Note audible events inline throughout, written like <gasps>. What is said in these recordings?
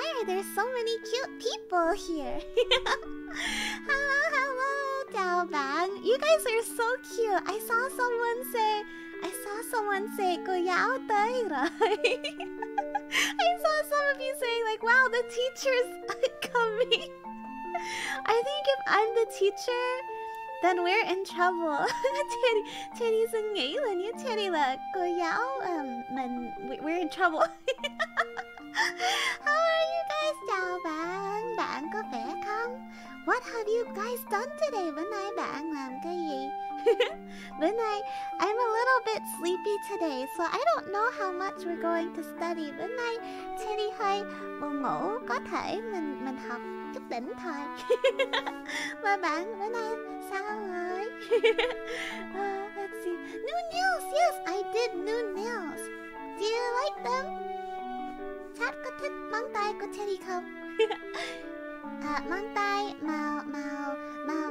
Why are there so many cute people here? <laughs> hello, hello, bạn. You guys are so cute. I saw someone say, I saw someone say rồi. <laughs> I saw some of you saying like, wow, the teacher's <laughs> coming. I think if I'm the teacher, then we're in trouble. Teddy, Teddy dừng nghĩ là như Teddy cô giáo um, mình we're in trouble. You guys done today? Bữa nay bạn làm cái gì? <laughs> bữa nay I'm a little bit sleepy today, so I don't know how much we're going to study. Bữa nay Teddy hơi buồn ngủ, có thể mình mình học chút đỉnh thôi. <laughs> Và bạn bữa nay sao rồi? uh, <laughs> let's see. New nails, yes, I did new nails. Do you like them? Chat có thích móng tay của Teddy không? À, màu màu màu.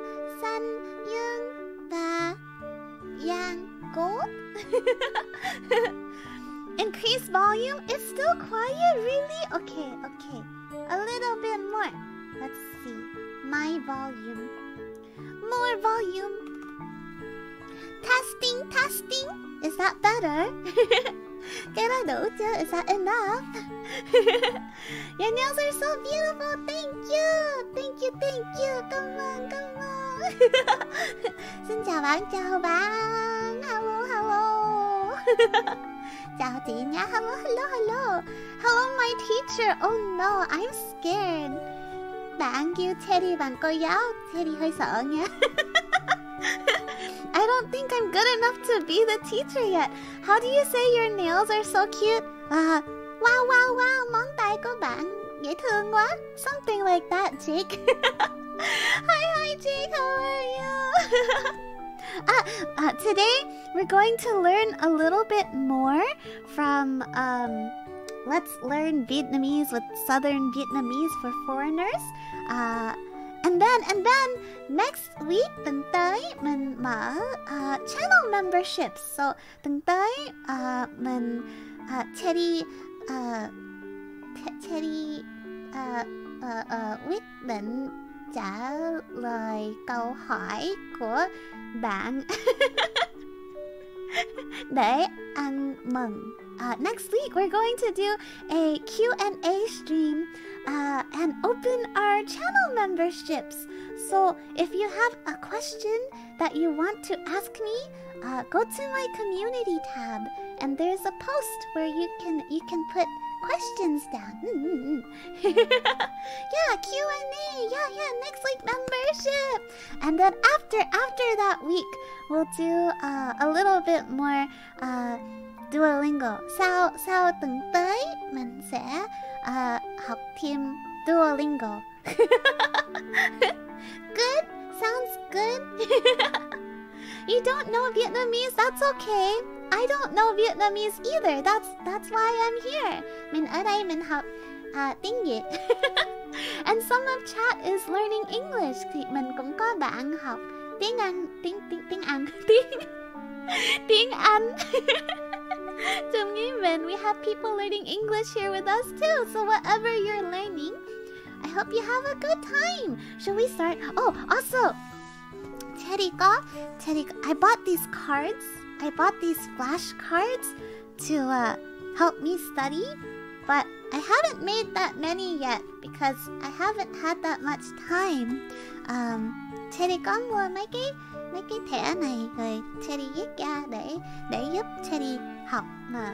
Increase volume? It's still quiet, really? Okay, okay. A little bit more. Let's see. My volume. More volume. Testing, testing. Is that better? <laughs> Cái đó đủ chưa? Is that enough? Your nails are so beautiful. Thank you. Thank you, thank you. Come on, come on. Xin chào bạn, chào bạn. Hello, hello. <laughs> chào chị nhá. Hello, hello, hello. Hello, my teacher. Oh no, I'm scared. Bạn kêu Teddy bằng cô giáo. Teddy hơi sợ nha. <laughs> I don't think I'm good enough to be the teacher yet. How do you say your nails are so cute? Uh, wow, wow, wow, móng tay của bạn dễ thương quá. Something like that, Jake. <laughs> hi, hi, Jake. How are you? <laughs> uh, uh, today we're going to learn a little bit more from um, Let's Learn Vietnamese with Southern Vietnamese for Foreigners. Uh, and then, and then next week, tuần tới mình mở uh, channel membership, So tuần tới uh, mình uh, Teddy uh, Teddy uh, uh, uh, quyết định trả lời câu hỏi của bạn <laughs> để ăn mừng. Uh, next week we're going to do a Q&A stream uh, and open our channel memberships. So if you have a question that you want to ask me, uh, go to my community tab and there's a post where you can you can put questions down. <laughs> yeah, Q&A. Yeah, yeah, next week membership. And then after after that week, we'll do uh, a little bit more uh, Duolingo. Sau sau tuần tới mình sẽ uh, học thêm Duolingo. <laughs> good? Sounds good. <laughs> you don't know Vietnamese? That's okay. I don't know Vietnamese either. That's that's why I'm here. Mình ở đây mình học uh, tiếng Việt. <laughs> And some of chat is learning English. Thì mình cũng có bạn học tiếng Anh, tiếng tiếng tiếng Anh, tiếng tiếng Anh. <laughs> Even. We have people learning English here with us too. So whatever you're learning, I hope you have a good time. Shall we start? Oh, also, got Teddy. I bought these cards. I bought these flashcards to uh, help me study, but I haven't made that many yet because I haven't had that much time. Um, Teddy có mua mấy cái mấy cái thẻ này rồi Teddy viết ra để để giúp Teddy học mà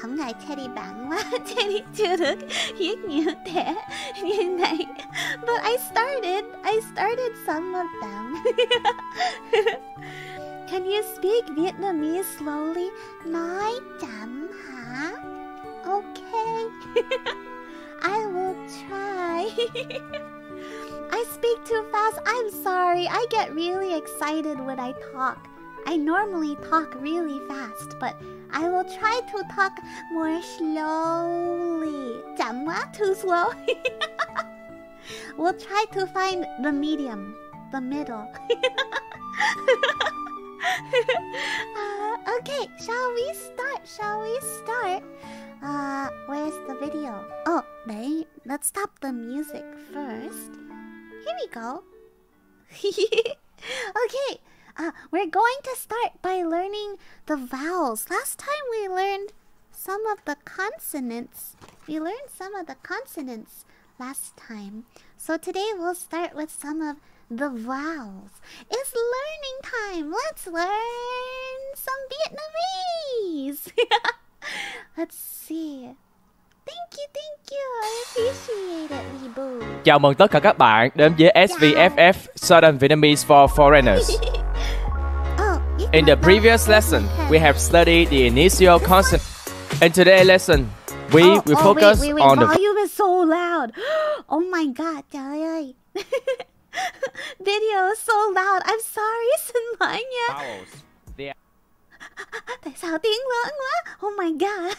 không ngại Teddy bận quá <laughs> Teddy chưa được viết nhiều thẻ như này but I started I started some of them <laughs> Can you speak Vietnamese slowly? Nói chậm hả? Okay. <laughs> I will try. I speak too fast. I'm sorry. I get really excited when I talk. I normally talk really fast, but I will try to talk more slowly. too slow. <laughs> we'll try to find the medium, the middle. <laughs> uh, okay, shall we start? Shall we start? Uh, where's the video? Oh, đấy. Let's stop the music first. Here we go. <laughs> okay. Uh, we're going to start by learning the vowels. Last time we learned some of the consonants. We learned some of the consonants last time. So today we'll start with some of the vowels. It's learning time. Let's learn some Vietnamese. <laughs> Let's see. Thank you, thank you. I appreciate it, Libu. Chào mừng tất cả các bạn đến với SVFF Southern Vietnamese for Foreigners. <laughs> Oh, In the previous lesson, we have studied the initial consonant. In today's lesson, we oh, will oh, focus wait, wait, wait. on the Volume is so loud. <gasps> Oh my god, trời ơi. <laughs> Video is so loud. I'm sorry, xin lỗi nha. vowels. Tại sao tiếng lớn quá? Oh my god.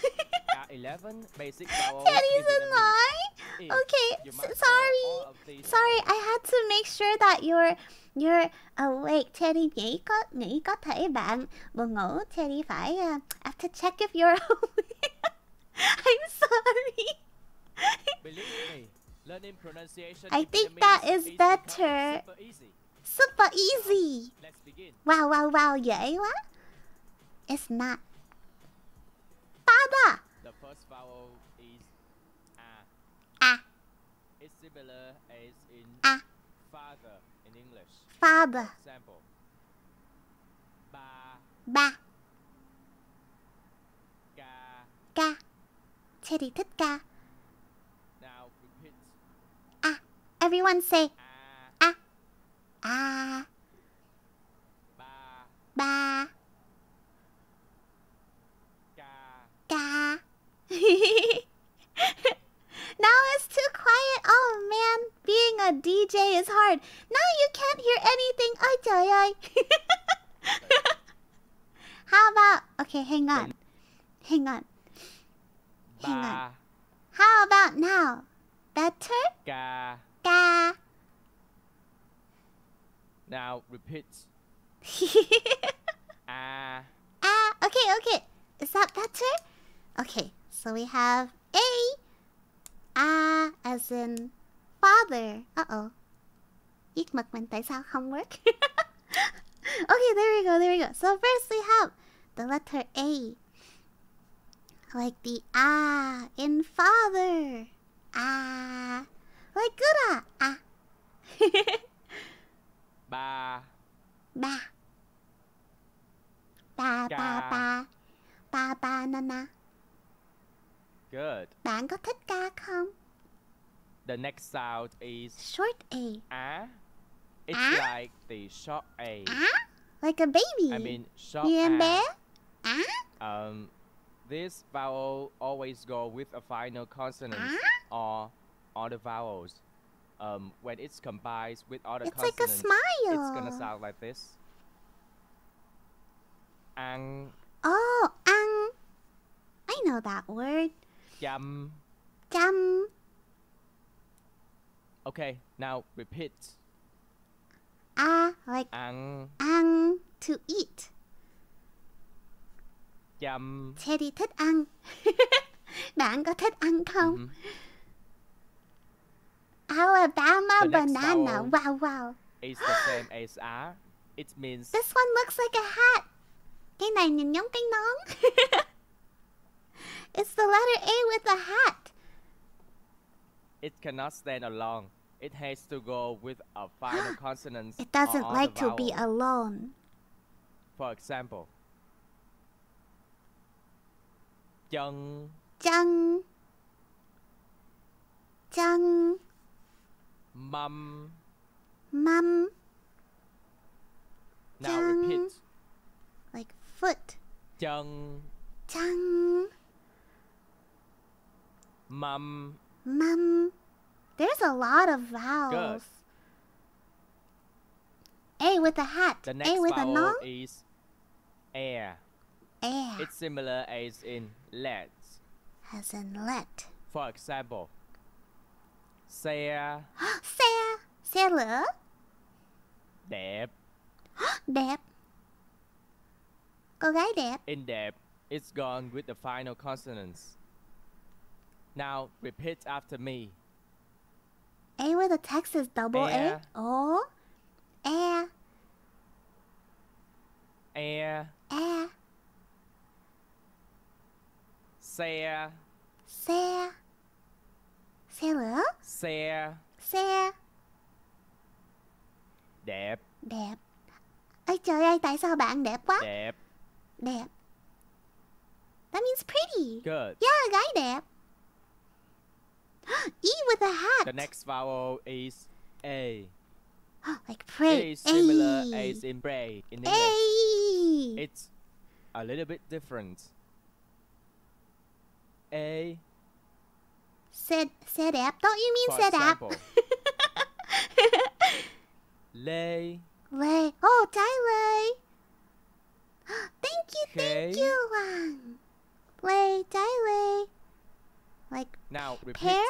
are 11 basic vowels in xin Vietnamese. lỗi. If Okay, you s- master sorry. all of these Sorry, I had to make sure that you're you're awake. Teddy nghĩ có nghĩ có thể bạn buồn ngủ. Teddy phải uh, I have to check if you're <laughs> awake. I'm sorry. Learning pronunciation I think that is better. Super easy. Super easy. Let's begin. Wow, wow, wow, dễ quá. It's not. Father. The first vowel is a. Ah, It's similar as in ah, father in English. father. Example. Ba, Ba, ca. ca. Teddy thích ca. Now repeat. Ah, everyone say A, ah, ah, ba, ba, ca. <laughs> now it's too quiet. Oh man, being a DJ is hard. Now you can't hear anything. Ay ơi. <laughs> How about okay, hang on. Hang on. Hang on. How about now? Better? ca. Ca. Now repeat. A, <laughs> ah, okay, okay. Is that better? Okay, so we have A. Ah, as in father. Uh oh. Ít mật mình tại sao không work? <laughs> okay, there we go, there we go. So first we have the letter A. Like the ah in father. Ah. Like good ah. Ah. <laughs> ba, ba. Ba ba ba. Ba ba na na. Good. Bạn có thích ca không? The next sound is Short A. a. It's Ah? like the short a. Ah? Like a baby. I mean short Như em a. bé. Ah? Um, this vowel always go with a final consonant Ah? or other vowels. Um, when it's combined with other It's like a smile. it's gonna sound like this. Ăn, Oh, ăn. I know that word. Chăm. Chăm. Okay, now repeat. Ah, like Ăn, ăn. To eat. chăm. Teddy thích ăn. <laughs> Bạn có thích ăn không? Mhm. Alabama The next banana. Wow, wow. It's the same as a. It means This one looks like a hat. Cái này nhìn giống cái nón. <laughs> it's the letter A with a hat. it cannot stand alone. It has to go with a final <gasps> consonant. It doesn't like to be alone. For example, chân, Chân. Chân. mum. Mum. Now repeat. Like foot. Chân, Chân. Mum. Mum. There's a lot of vowels. A with a hat. The next A with a vowel nón. is air. Air. It's similar as in let. As in let. For example, xe xe. Xe lửa. đẹp. Đẹp. Cô gái đẹp. In đẹp, it's gone with the final consonants. Now repeat after me. A with the text is double Air. A. O. Air. Air, Air. Xe. Xe lửa. xe, Xe. đẹp, Đẹp. Ây trời ơi, tại sao bạn đẹp quá? đẹp. Đẹp. That means pretty. Good. Yeah, gái đẹp. <gasps> E with a hat. The next vowel is A. <gasps> like pray. is similar as in pray in English. Ay. It's a little bit different. A, Xe, xe đẹp. Don't you mean đạp? example, <laughs> lê, Lê. Oh, trái lê. <gasps> Thank you, thank you, Hoàng. Lê, trái lê. Like Now repeat. pear.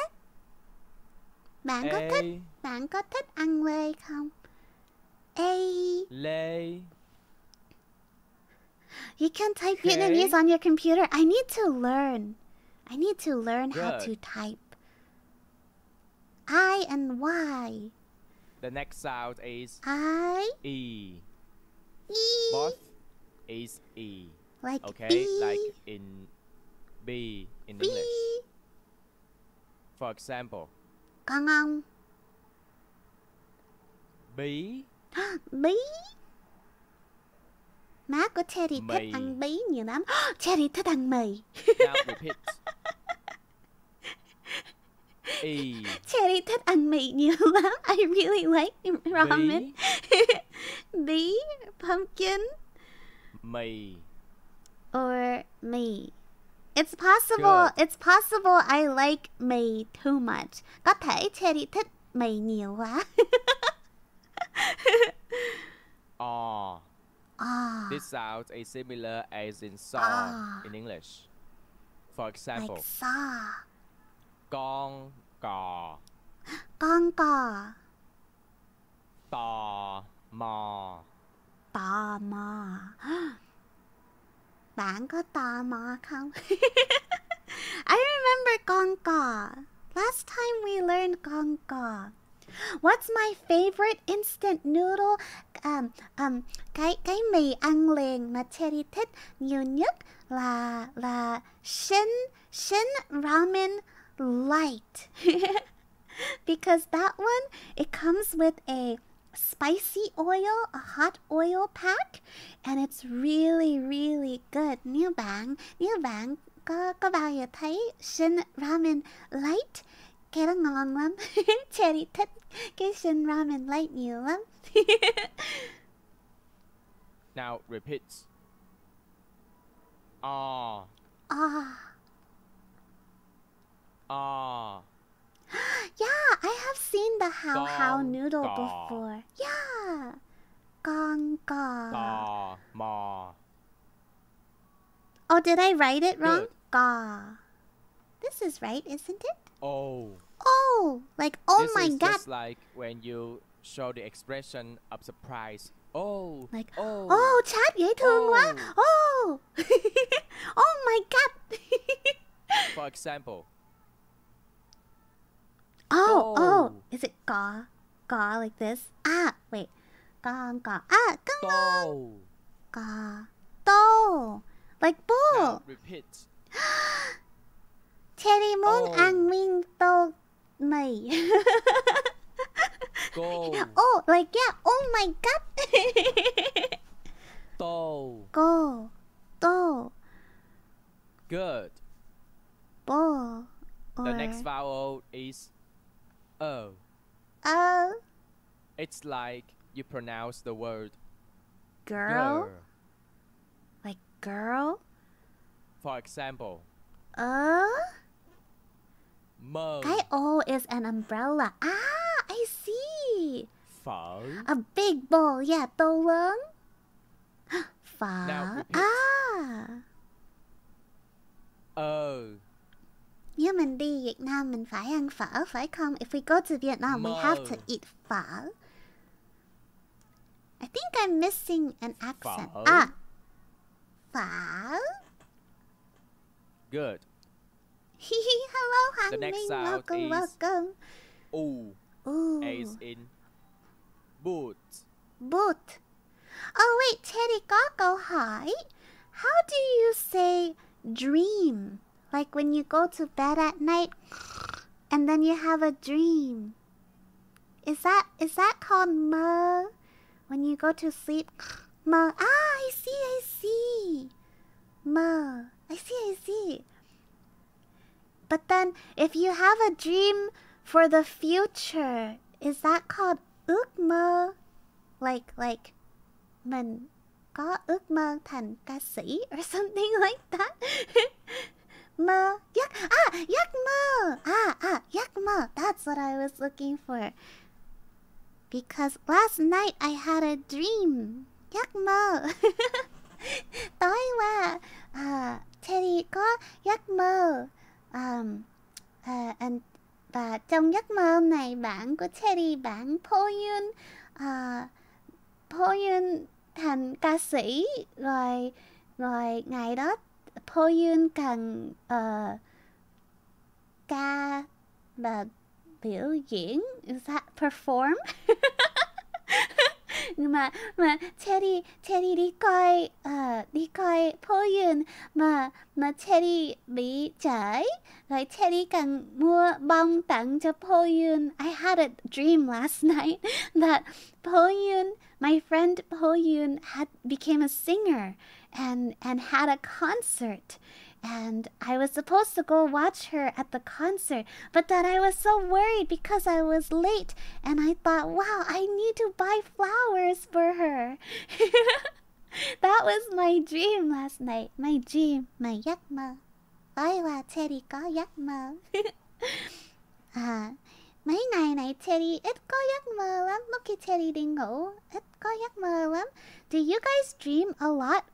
Bạn có A, thích, bạn có thích ăn lê không? A. lê, You can type Okay. Vietnamese on your computer. I need to learn. I need to learn how to type. I and Y. the next sound is I. E. E. Both is E. Like Okay, B. like in B in B. English. For example, Con ông. bí, <gasps> Bí. Má của Cherry thích Mì. ăn bí nhiều lắm. <gasps> Cherry thích ăn mì. Now repeat. <laughs> E. Cherry thích ăn mì nhiều lắm. I really like ramen. <laughs> bí, pumpkin, Mì. or mì. It's possible, Good. it's possible I like mì too much. Có thể Cheri thích mì nhiều quá. R. Ah, This sound is similar as in saw Ah. in English. For example, like saw. con cò Con cò, tò mò tò mò. Tò mò không? I remember cò. Last time we learned cò. What's my favorite instant noodle? Um, um, cái cái mì ăn liền mà Cheri thích nhiều nhất là là Shin Shin Ramen Light. <laughs> because that one it comes with a spicy oil, a hot oil pack, and it's really really good. New bang, new bang, bao giờ thấy Shin Ramen Light cái đó ngon lắm. Cheri thích cái Shin Ramen Light nhiều lắm. <laughs> Now repeat. Ah. Ah, R. <gasps> yeah, I have seen the how how noodle before. Yeah, Gong cò. Tò mò. Oh, did I write it wrong? Good. Ga. This is right, isn't it? Oh. Oh, like oh this my is god. just like when you show the expression of surprise. Oh. Like oh. oh, chat dễ thương quá. Oh. Oh. <laughs> oh my god. <laughs> For example, oh, oh, Oh. is it ga? Ga like this? Ah, wait. Con cò. Ah, con tô. ga. To. Like Now repeat. Cheri Oh. ăn nguyên tô mì. Go. oh, like yeah. Oh my god. <laughs> Tô. Go. To. Good. Bull. The next vowel is O. Oh, It's like you pronounce the word girl? girl. Like girl? For example, Uh? mơ, Cái O is an umbrella. Ah, I see. phở, A big bowl. Yeah, tô lớn. Phở. Now repeat. Nếu mình đi Việt Nam mình phải ăn phở phải không? If we go to Vietnam, we have to eat phở. I think I'm missing an accent. Phở. À. Phở. good. Hello, The next sound Welcome, is- welcome. Ooh. Ooh. As in boot. Boot. Oh wait, Teddy Gago, hi. How do you say dream? Like when you go to bed at night and then you have a dream. Is that is that called mơ? When you go to sleep, mơ. Ah, I see, I see. Mơ. I see, I see. But then, if you have a dream for the future, is that called ukma? Like like, mình có ước mơ thành ca sĩ or <laughs> something like that. <laughs> Yakma. Yak ah, Yakma. Ah, ah, Yakma. That's what I was looking for. Because last night I had a dream. Yakma. Tôi là uh, Teddy có giấc mơ. Um, uh, and, và trong giấc mơ này bạn của Teddy bạn Po Yun, ah, uh, Poyun thành ca sĩ rồi rồi ngày đó Poyun cần uh, và biểu diễn is that perform? <laughs> Mà mà Teddy Teddy đi coi uh, Poyun mà mà Teddy bị trễ. Rồi Teddy cần mua bông tặng cho Poyun I had a dream last <laughs> night that Poyun my friend Poyun had became a singer and and had a concert and I was supposed to go watch her at the concert, but then I was so worried because I was late and I thought, wow, I need to buy flowers for her. <laughs> that was my dream last night. My dream, my yakma. mơ. à, mấy ngày này Teddy ít có giấc mơ lắm. Lúc khi Teddy đi ít có giấc mơ lắm. Do you guys dream a lot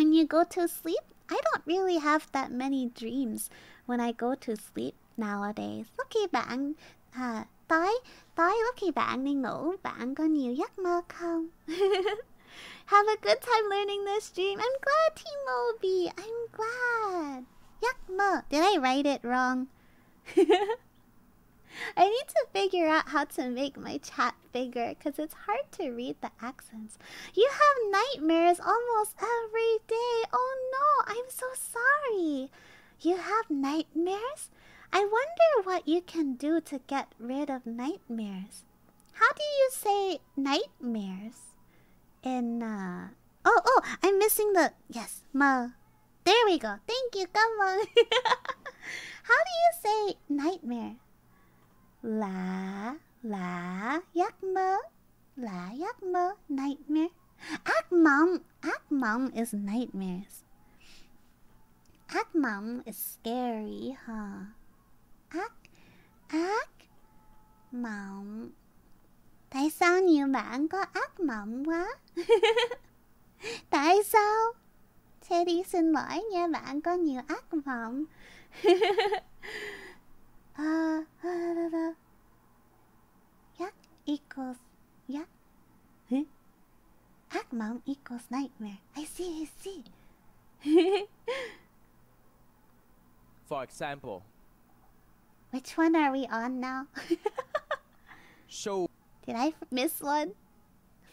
when you go to sleep? I don't really have that many dreams when I go to sleep nowadays. Lúc khi bạn à, tối tối lúc khi bạn đi ngủ, bạn có nhiều giấc mơ không? <laughs> have a good time learning this dream. I'm glad, T-Moby. I'm glad. Giấc mơ. Did I write it wrong? <laughs> I need to figure out how to make my chat bigger because it's hard to read the accents. You have nightmares almost every day. Oh no, I'm so sorry. You have nightmares? I wonder what you can do to get rid of nightmares. How do you say nightmares? In uh Oh, oh, I'm missing the yes, ma. There we go. Thank you. Come on. <laughs> How do you say nightmare? Là là giấc mơ. Là giấc mơ, nightmare. Ác mộng ác mộng is nightmares. Ác mộng is scary, huh? Ác ác mộng. Tại sao nhiều bạn có ác mộng quá? <laughs> Tại sao? Teddy xin lỗi nha, bạn có nhiều ác mộng. <laughs> Uh, uh, yak equals yak. Huh? Mộng equals nightmare. I see, I see. <laughs> For example, Which one are we on now? <laughs> show. Did I miss one?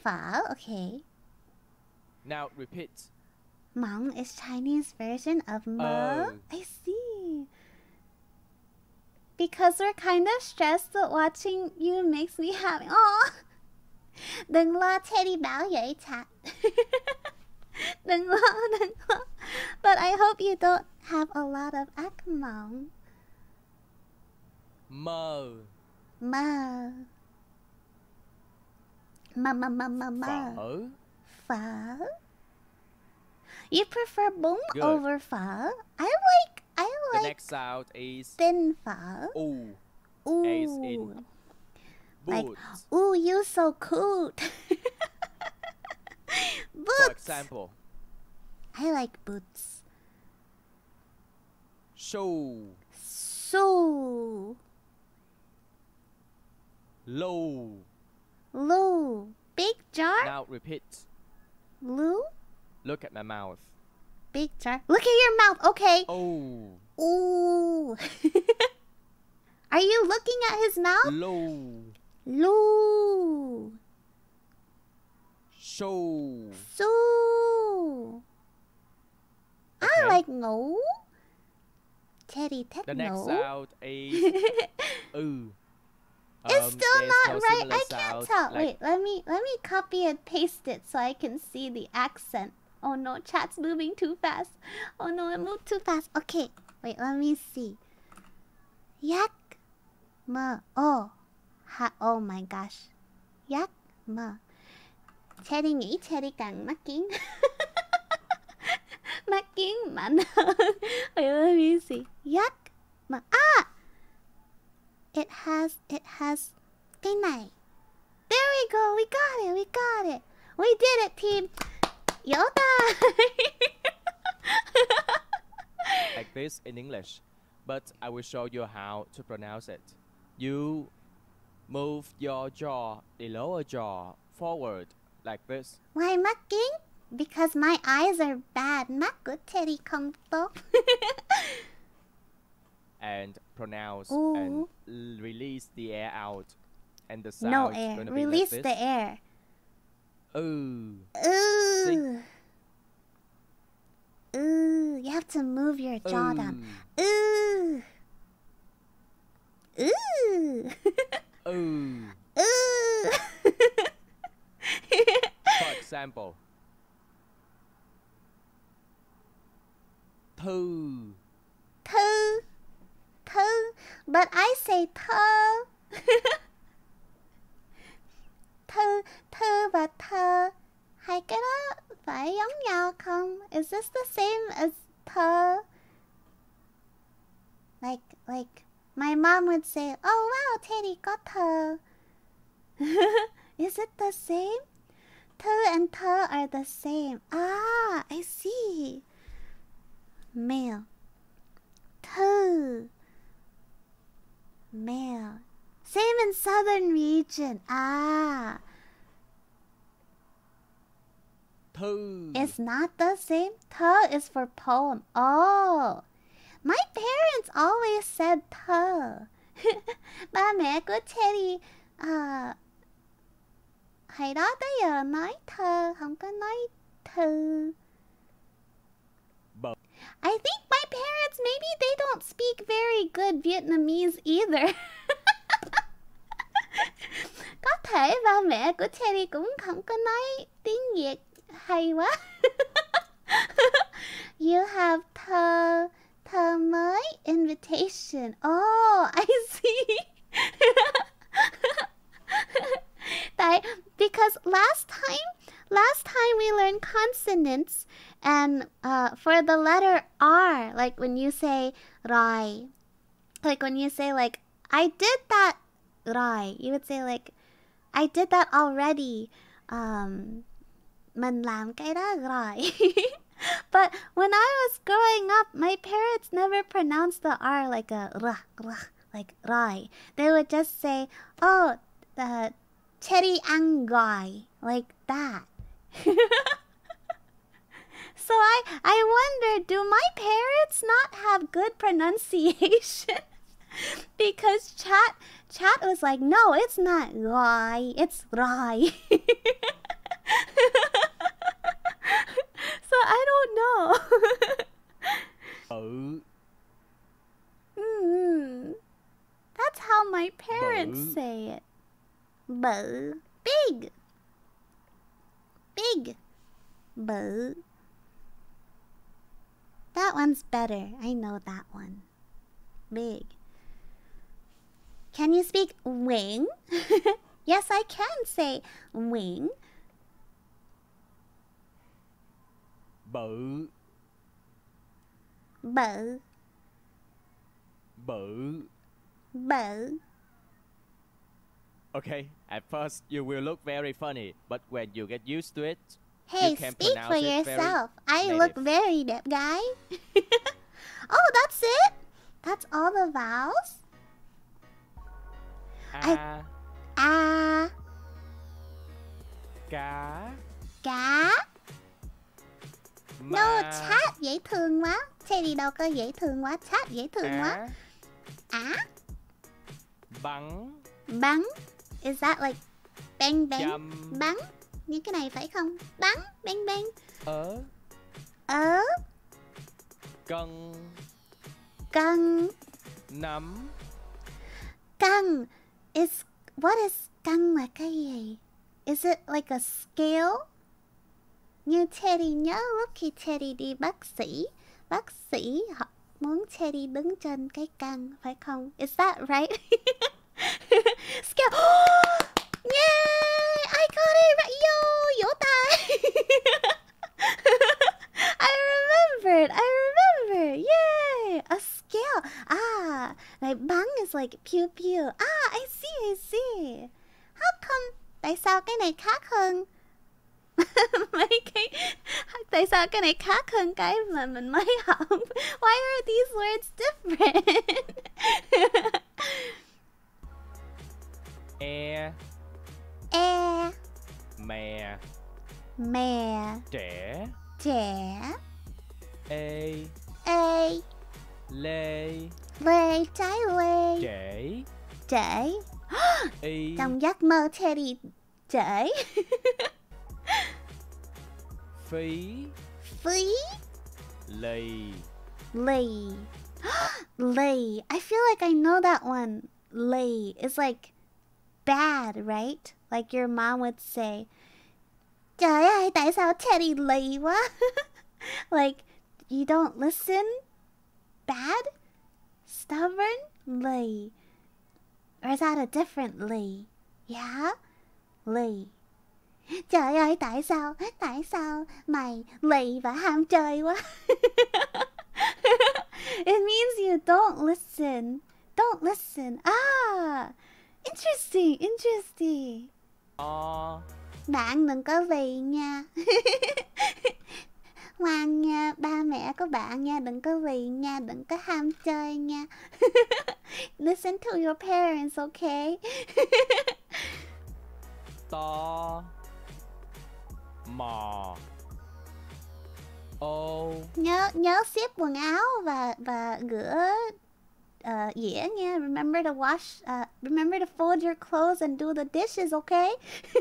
Phở, okay. Now repeat. Mong is Chinese version of mo. Oh. I see. Because we're kind of stressed but watching you makes me happy. Đừng lo <laughs> Teddy bảo vậy chat. đừng lo, đừng lo. But I hope you don't have a lot of ác mộng. Mơ. Mơ. Mơ mơ mơ mơ mơ. Phở. Phở. You prefer boom Good. over phở? I like I The like next sound is thin phở. ooh. Ooh. As in Like, Boots. ooh, you're so cute. <laughs> For example, I like boots. show. So Low. Lou. Big jar? Now repeat. Lou? Look at my mouth. Big jar. Look at your mouth. Okay. Oh. Ooh. <laughs> Are you looking at his mouth? Low. Show. So. I Okay. like no. Teddy The techno. next sound is <laughs> ooh. It's Um, still not no right. I can't tell. like- Wait, let me let me copy and paste it so I can see the accent. Oh no, chat's moving too fast. Oh no, it moved too fast. Okay, wait, let me see. Yak ma oh ha oh my gosh. Yak ma. Cheri nghĩ cherry càng mắc kín. mắc kín mạnh hơn. Wait, let me see. Yak ma ah. It has it has cái này. There we go. We got it. We got it. We did it, team. Yoda. <laughs> like this in English, but I will show you how to pronounce it. You move your jaw, the lower jaw, forward like this. Why mucking? Because my eyes are bad. Mắc của Teddy không tốt. and pronounce Ooh. and l- release the air out. And the sound no air. Release like the air. Ooh. Ooh. Ooh. You have to move your jaw down. Ooh. Ooh. Ooh. Ooh. <laughs> For example. Two. Thư. Thư. But I say thơ. <laughs> thư, thư và thơ. Hai cái đó phải giống nhau không? Is this the same as thơ? Like, like, my mom would say, oh wow, Teddy got thơ. <laughs> Is it the same? Thư and thơ are the same. Ah, I see. Male. Thư. Male. Same in southern region. Ah. Two. It's not the same. Thơ is for poem. Oh. My parents always said thơ. Ba mẹ của Teddy à, hồi đó tới giờ nói thơ, không có nói thư. But I think my parents maybe they don't speak very good Vietnamese either. có thể ba mẹ của Teddy cũng không có nói tiếng Việt hay <laughs> you have thơ thơ mới invitation. Oh, I see. <laughs> Tại because last time last time we learned consonants and uh, for the letter R, like when you say rai, like when you say like I did that rai, you would say like I did that already. Um, mình làm cái đó rồi. <laughs> but when I was growing up, my parents never pronounced the R like a r, r like rai. They would just say, "Oh, the cherry gỏi," like that. <laughs> So I I wonder, do my parents not have good pronunciation? <laughs> because chat chat was like, no, it's not rai, it's rai. <laughs> so I don't know. bự. <laughs> Hmm. That's how my parents Bự. say it. Bự. Big. Big. Bự. That one's better. I know that one. Big. Can you speak wing? <laughs> yes, I can say wing. Bự. Bự. Bự. Bự. Okay, at first you will look very funny, but when you get used to it, Hey, can speak for pronounce it very yourself. I look very deep, guy. <laughs> oh, that's it? That's all the vowels? a, Ah, cá, ga, No, Ma. chat dễ thương quá. Teddy đâu có dễ thương quá, chat dễ thương quá. Á. Á, Bắn. bắn. Is that like bang bang? Chăm. Bắn. Như cái này phải không? Bắn, bang bang. Ở. Ở, Cân. cân, Nắm. cân. Is what is cân là cái gì? Is it like a scale? Như Teddy nhớ lúc khi Teddy đi bác sĩ, bác sĩ họ muốn Teddy đứng trên cái cân phải không? Is that right? <laughs> scale. <gasps> Yay! I got it right. Yo, tay. <laughs> I remembered. I remember. Yay! A scale. Ah, like bắn is like pew pew. Ah, I see. I see. How come? Tại sao cái này khác hơn? <laughs> mấy cái tại sao cái này khác hơn cái mà mình mới <laughs> học? Why are these words different? <laughs> E. e, Mè. mè, Trẻ. trẻ, Ê. a, Lê. lê, trái lê, Trễ. trễ. <gasps> Trong giấc mơ Teddy trễ. Phí. Phí, Lì. lì, lì. I feel like I know that one. Lì is like bad, right? Like your mom would say. Trời ơi, tại sao Teddy quá? <laughs> like you don't listen? Bad? Stubborn? Lì. Or is that a different lì? Yeah? Lì. Trời ơi, tại sao? Tại sao mày lì và ham chơi quá? <laughs> It means you don't listen. Don't listen. Ah! Interesting, interesting. O. Bạn đừng có lì nha. <laughs> Ngoan nha, ba mẹ của bạn nha, đừng có lì nha, đừng có ham chơi nha. <laughs> Listen to your parents, okay? To. Mò. Ô. nhớ nhớ xếp quần áo và và rửa uh, dĩa nha. Remember to wash. Uh, remember to fold your clothes and do the dishes, okay? <laughs>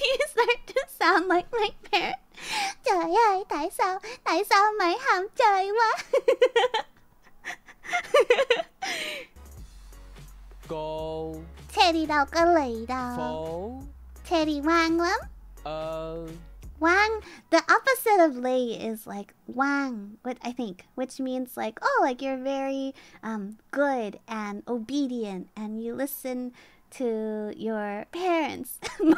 you start to sound like my parent. Trời ơi, tại sao? Tại sao mày ham chơi quá? <laughs> Cô. Teddy đâu có lì đâu. Phố. Teddy lắm. Ơ. Uh, wang, the opposite of lay is like wang, what I think, which means like oh, like you're very um good and obedient, and you listen to your parents. <laughs> Mom. <laughs>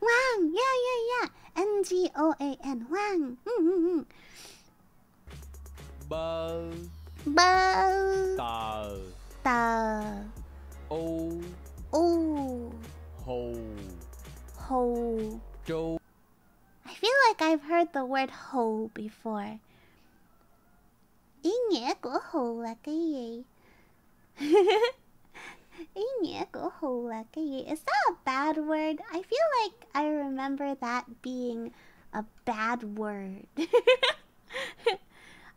wang, yeah, yeah, yeah. N G O A N, wang. Bơ. Bơ, Tờ. tờ, U. ooh, hồ ho. Chu. I feel like I've heard the word hồ before. Ý nghĩa của hù là cái gì? Ý nghĩa của hù là cái gì? Is that a bad word? I feel like I remember that being a bad word. <laughs>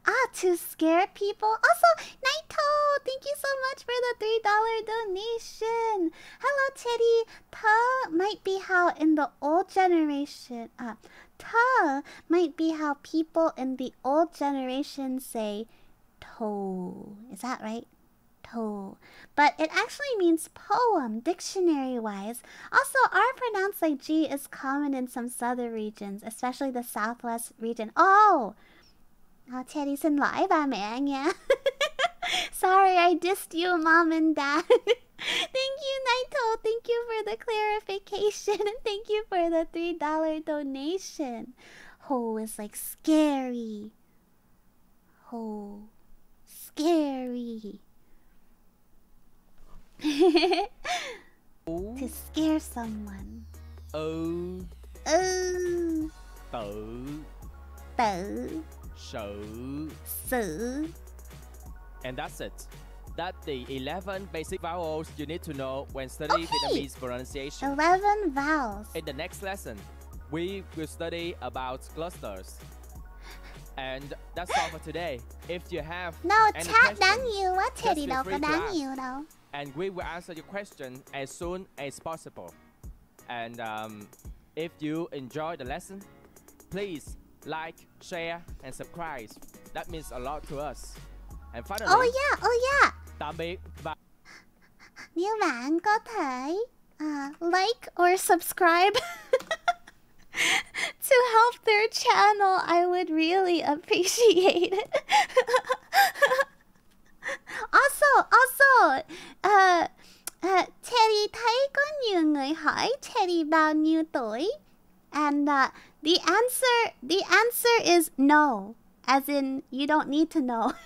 ah, to scare people. Also, Naito, thank you so much for the $3 donation. Hello, Teddy. Ta might be how in the old generation, uh, ta might be how people in the old generation say toe. Is that right? Toe. But it actually means poem, dictionary wise. Also, R pronounced like G is common in some southern regions, especially the southwest region. Oh! Oh, Teddy xin lỗi ba mẹ nha. Sorry, I dissed you, mom and dad. <laughs> thank you, Naito. Thank you for the clarification. And <laughs> thank you for the $3 donation. Ho is like scary. Ho. Scary. Ú. <laughs> to scare someone. Oh. Oh. oh. Tự. Tự. Sự. Sự. And that's it. that the 11 basic vowels you need to know when studying Okay. Vietnamese pronunciation. 11 vowels. In the next lesson, we will study about clusters. And that's all for today. If you have No, any chat đáng nhiều quá Teddy feel đâu có đáng nhiều đâu. and we will answer your question as soon as possible. And um, if you enjoy the lesson, please like, share, and subscribe. That means a lot to us. And finally, Oh yeah, oh yeah. tạm biệt và Nếu bạn có thể uh, like or subscribe <laughs> to help their channel, I would really appreciate it. <laughs> also, also, uh, uh, Teddy thấy có nhiều người hỏi Teddy bao nhiêu tuổi, and uh, the answer, the answer is no, as in you don't need to know. <laughs>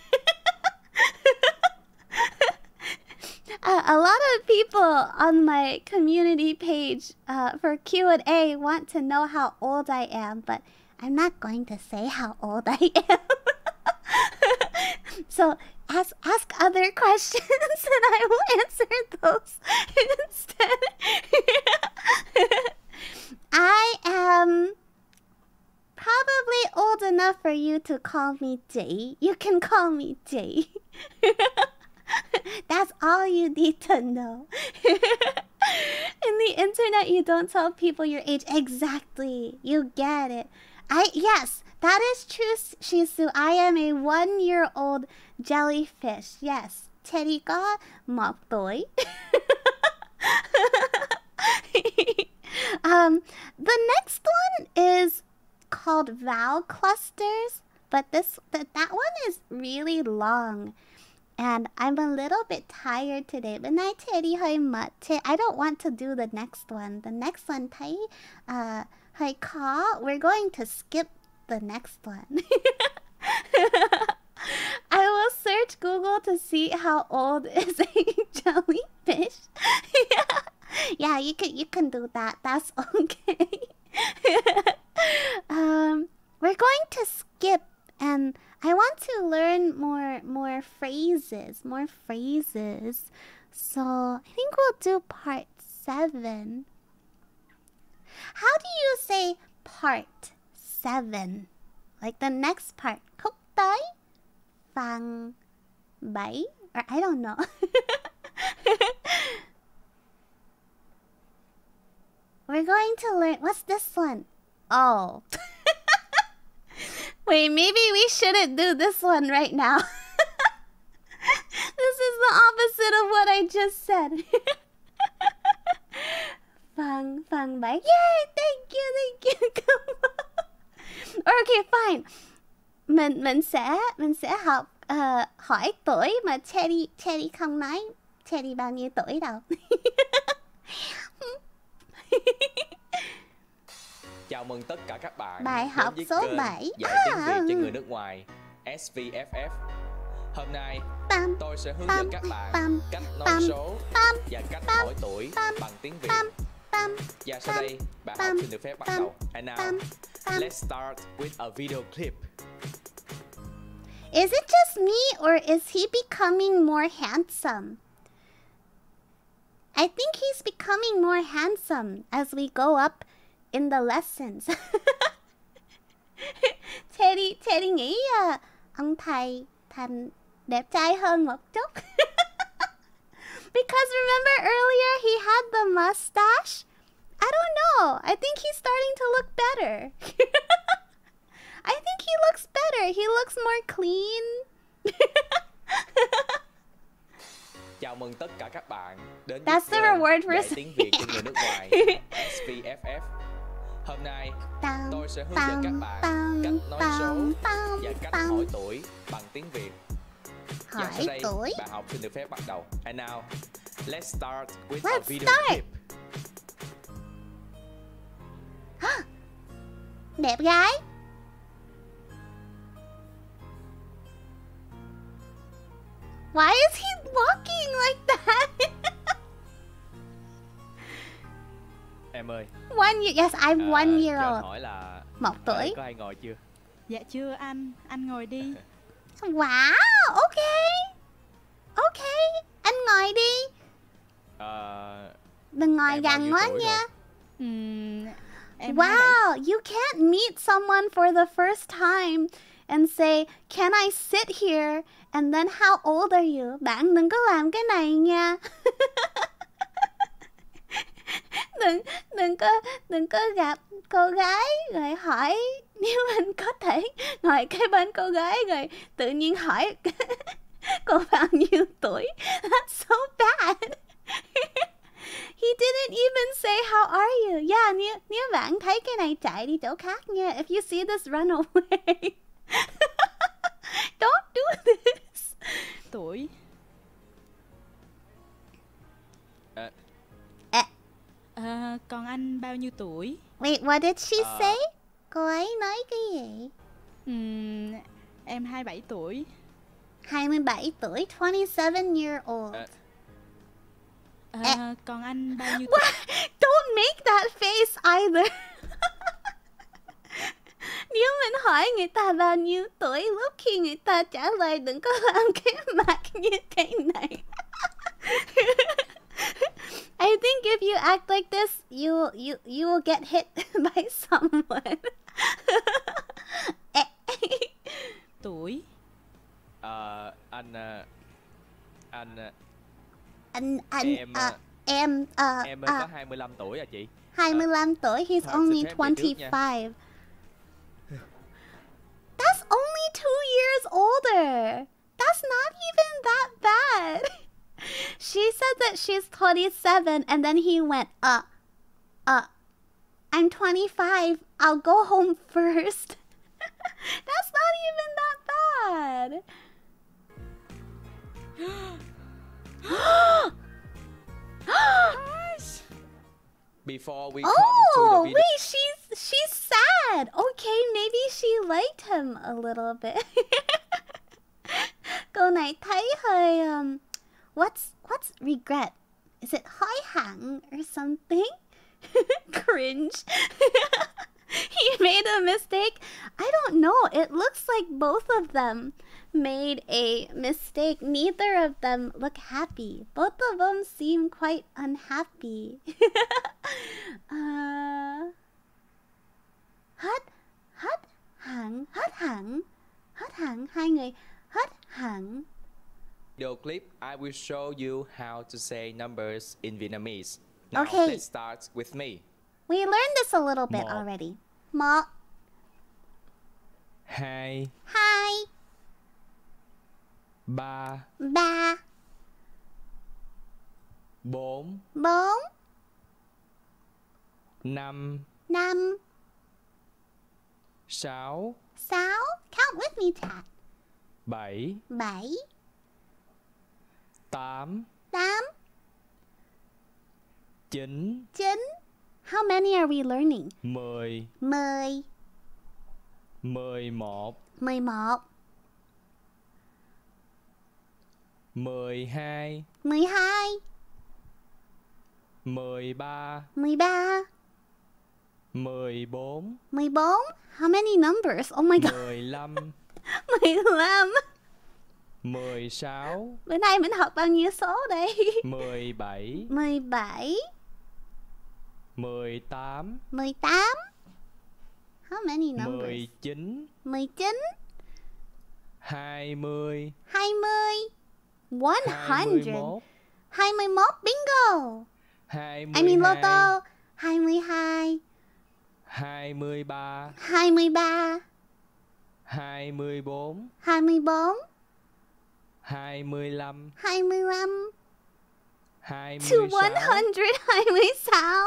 Uh, a lot of people on my community page uh, for Q and A want to know how old I am, but I'm not going to say how old I am. <laughs> so ask ask other <laughs> questions, and I will answer those instead. I am probably old enough for you to call me Jay. You can call me Jay. <laughs> That's all you need to know. <laughs> In the internet, you don't tell people your age exactly. You get it. I yes, that is true, Shisu. I am a one-year-old jellyfish. Yes, Teddy có một tuổi. um, the next one is called vowel clusters, but this that that one is really long. And I'm a little bit tired today. But night Teddy I don't want to do the next one. The next one thấy uh, hơi khó. We're going to skip the next one. <laughs> I will search Google to see how old <laughs> is a jellyfish. yeah. <laughs> yeah, you can you can do that. That's okay. <laughs> um, we're going to skip and I want to learn more more phrases, more phrases. So I think we'll do part seven. How do you say part seven? Like the next part. Khúc tới phần bảy or I don't know. <laughs> We're going to learn what's this one? Oh. <laughs> Wait, maybe we shouldn't do this one right now. <laughs> this is the opposite of what I just said. <laughs> Phang, phang bye. Yay! Thank you, thank you. Come on. Okay, fine. Mình mình sẽ mình sẽ học ờ, hỏi tuổi mà Teddy Teddy không nói Teddy bao nhiêu tuổi đâu. Chào mừng tất cả các bạn Bài đến học với số kênh bảy. dạy tiếng Việt cho người nước ngoài SVFF. Hôm nay Pam, tôi sẽ hướng Pam, dẫn các bạn pam, cách nói pam, số pam, và cách pam, hỏi tuổi pam, bằng tiếng Việt. pam, pam, Và sau đây, bạn pam, học xin được phép bắt đầu. And now, pam, pam. let's start with a video clip. Is it just me or is he becoming more handsome? I think he's becoming more handsome as we go up in the lessons. Teddy, Teddy nghĩ à, ông thầy thành đẹp trai hơn một chút. because remember earlier he had the mustache? I don't know. I think he's starting to look better. <laughs> I think he looks better. He looks more clean. <laughs> Chào mừng tất cả các bạn đến That's the reward for tiếng Việt cho người nước ngoài SVFF. Hôm nay, tôi sẽ hướng dẫn các bạn cách nói số và cách hỏi tuổi bằng tiếng Việt. Và sau hỏi đây, tuổi. bạn học xin được phép bắt đầu. And now, let's start with a Let's video start. clip. <gasps> Đẹp gái. Why is he walking like that? <laughs> Em ơi, one year. Yes, I'm à, one year old. hỏi là Một tuổi. có ai ngồi chưa? Dạ chưa anh, anh ngồi đi. <laughs> Wow. Okay. Ok, anh ngồi đi. Ờ, Đừng ngồi gần quá nha. 27 Wow, you can't meet someone for the first time and say, Can I sit here? And then how old are you? Bạn đừng có làm cái này nha. <laughs> <laughs> đừng đừng có đừng có gặp cô gái rồi hỏi <laughs> nếu mình có thể ngồi cái bên cô gái rồi tự nhiên hỏi <laughs> cô bao nhiêu tuổi. That's so bad. He didn't even say how are you. Yeah, nếu, nếu bạn thấy cái này chạy đi chỗ khác nha. If you see this, run away. Don't do this. tuổi Ờ, còn anh bao nhiêu tuổi Wait, what did she Ờ. say? Cô ấy nói cái gì? Ừm, em 27 tuổi 27 tuổi, 27 year old. ờ, Ờ, còn anh bao nhiêu tuổi What? Don't make that face either. <laughs> Nếu mình hỏi người ta bao nhiêu tuổi lúc khi người ta trả lời đừng có làm cái mặt như thế này. <laughs> <laughs> I think if you act like this, you you you will get hit <laughs> by someone. tuổi ờ, anh ờ, anh ờ, anh anh Em, à, à, em à, em mới à, có 25 tuổi à chị 25 tuổi. He's Thôi, only xin phép về trước nha. 25. That's only two years older. That's not even that bad. <laughs> She said that she's 27 and then he went, uh, uh, I'm 25. I'll go home <laughs> first. <laughs> That's not even that bad. <gasps> before we come to the Oh, wait, she's she's sad. Okay, maybe she liked him a little bit. Câu này thấy hơi um what's what's regret? Is it hoi hang or something? <laughs> Cringe. <laughs> he made a mistake. I don't know. It looks like both of them made a mistake. Neither of them look happy. Both of them seem quite unhappy. <laughs> uh, hết hết hẳn hết hẳn hết hẳn hai người hết hẳn video clip, I will show you how to say numbers in Vietnamese. Now, Okay. let's start with me. We learned this a little bit Một. already. Một, Hai, hai, ba, ba, bốn, bốn, năm, năm, sáu, sáu. Count with me, Tat. bảy, Bảy, tám, tám, chín, chín. How many are we learning? mười, Mười, mười một, mười một, mười hai, mười hai, mười ba, mười ba, mười bốn, mười bốn. How many numbers? Oh my god. mười lăm, <laughs> Mười lăm. Mười sáu, Bữa nay mình học bao nhiêu số đây? <laughs> mười bảy, Mười bảy, mười tám, mười tám. How many numbers? mười chín, Mười chín, hai mươi, hai mươi, one hai mươi hundred, mốt, hai mươi mốt. Bingo. hai I mươi mean hai, Lotto. Hai mươi hai, hai mươi 25 25 26 To 126 27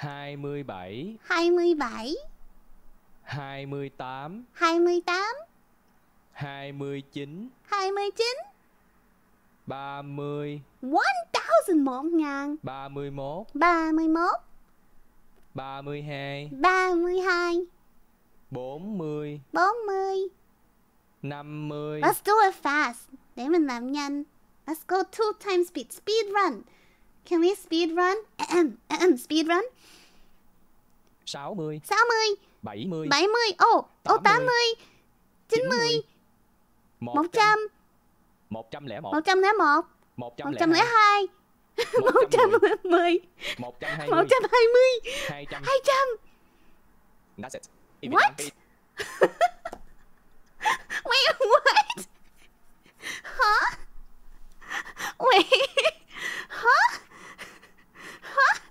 27 28 28 29 29 30 1000 1000 31 31 32 32 40 40 50 Let's do it fast để mình làm nhanh. Let's go two times speed. Speed run. Can we speed run? Speed run. sáu mươi, 60, bảy mươi, 70, oh, oh 80, 80, 90, một 100, 101 101 102 102 110 120 120 200 200 That's it. What? <laughs> Wait, what? Huh? Wait. Huh? Huh?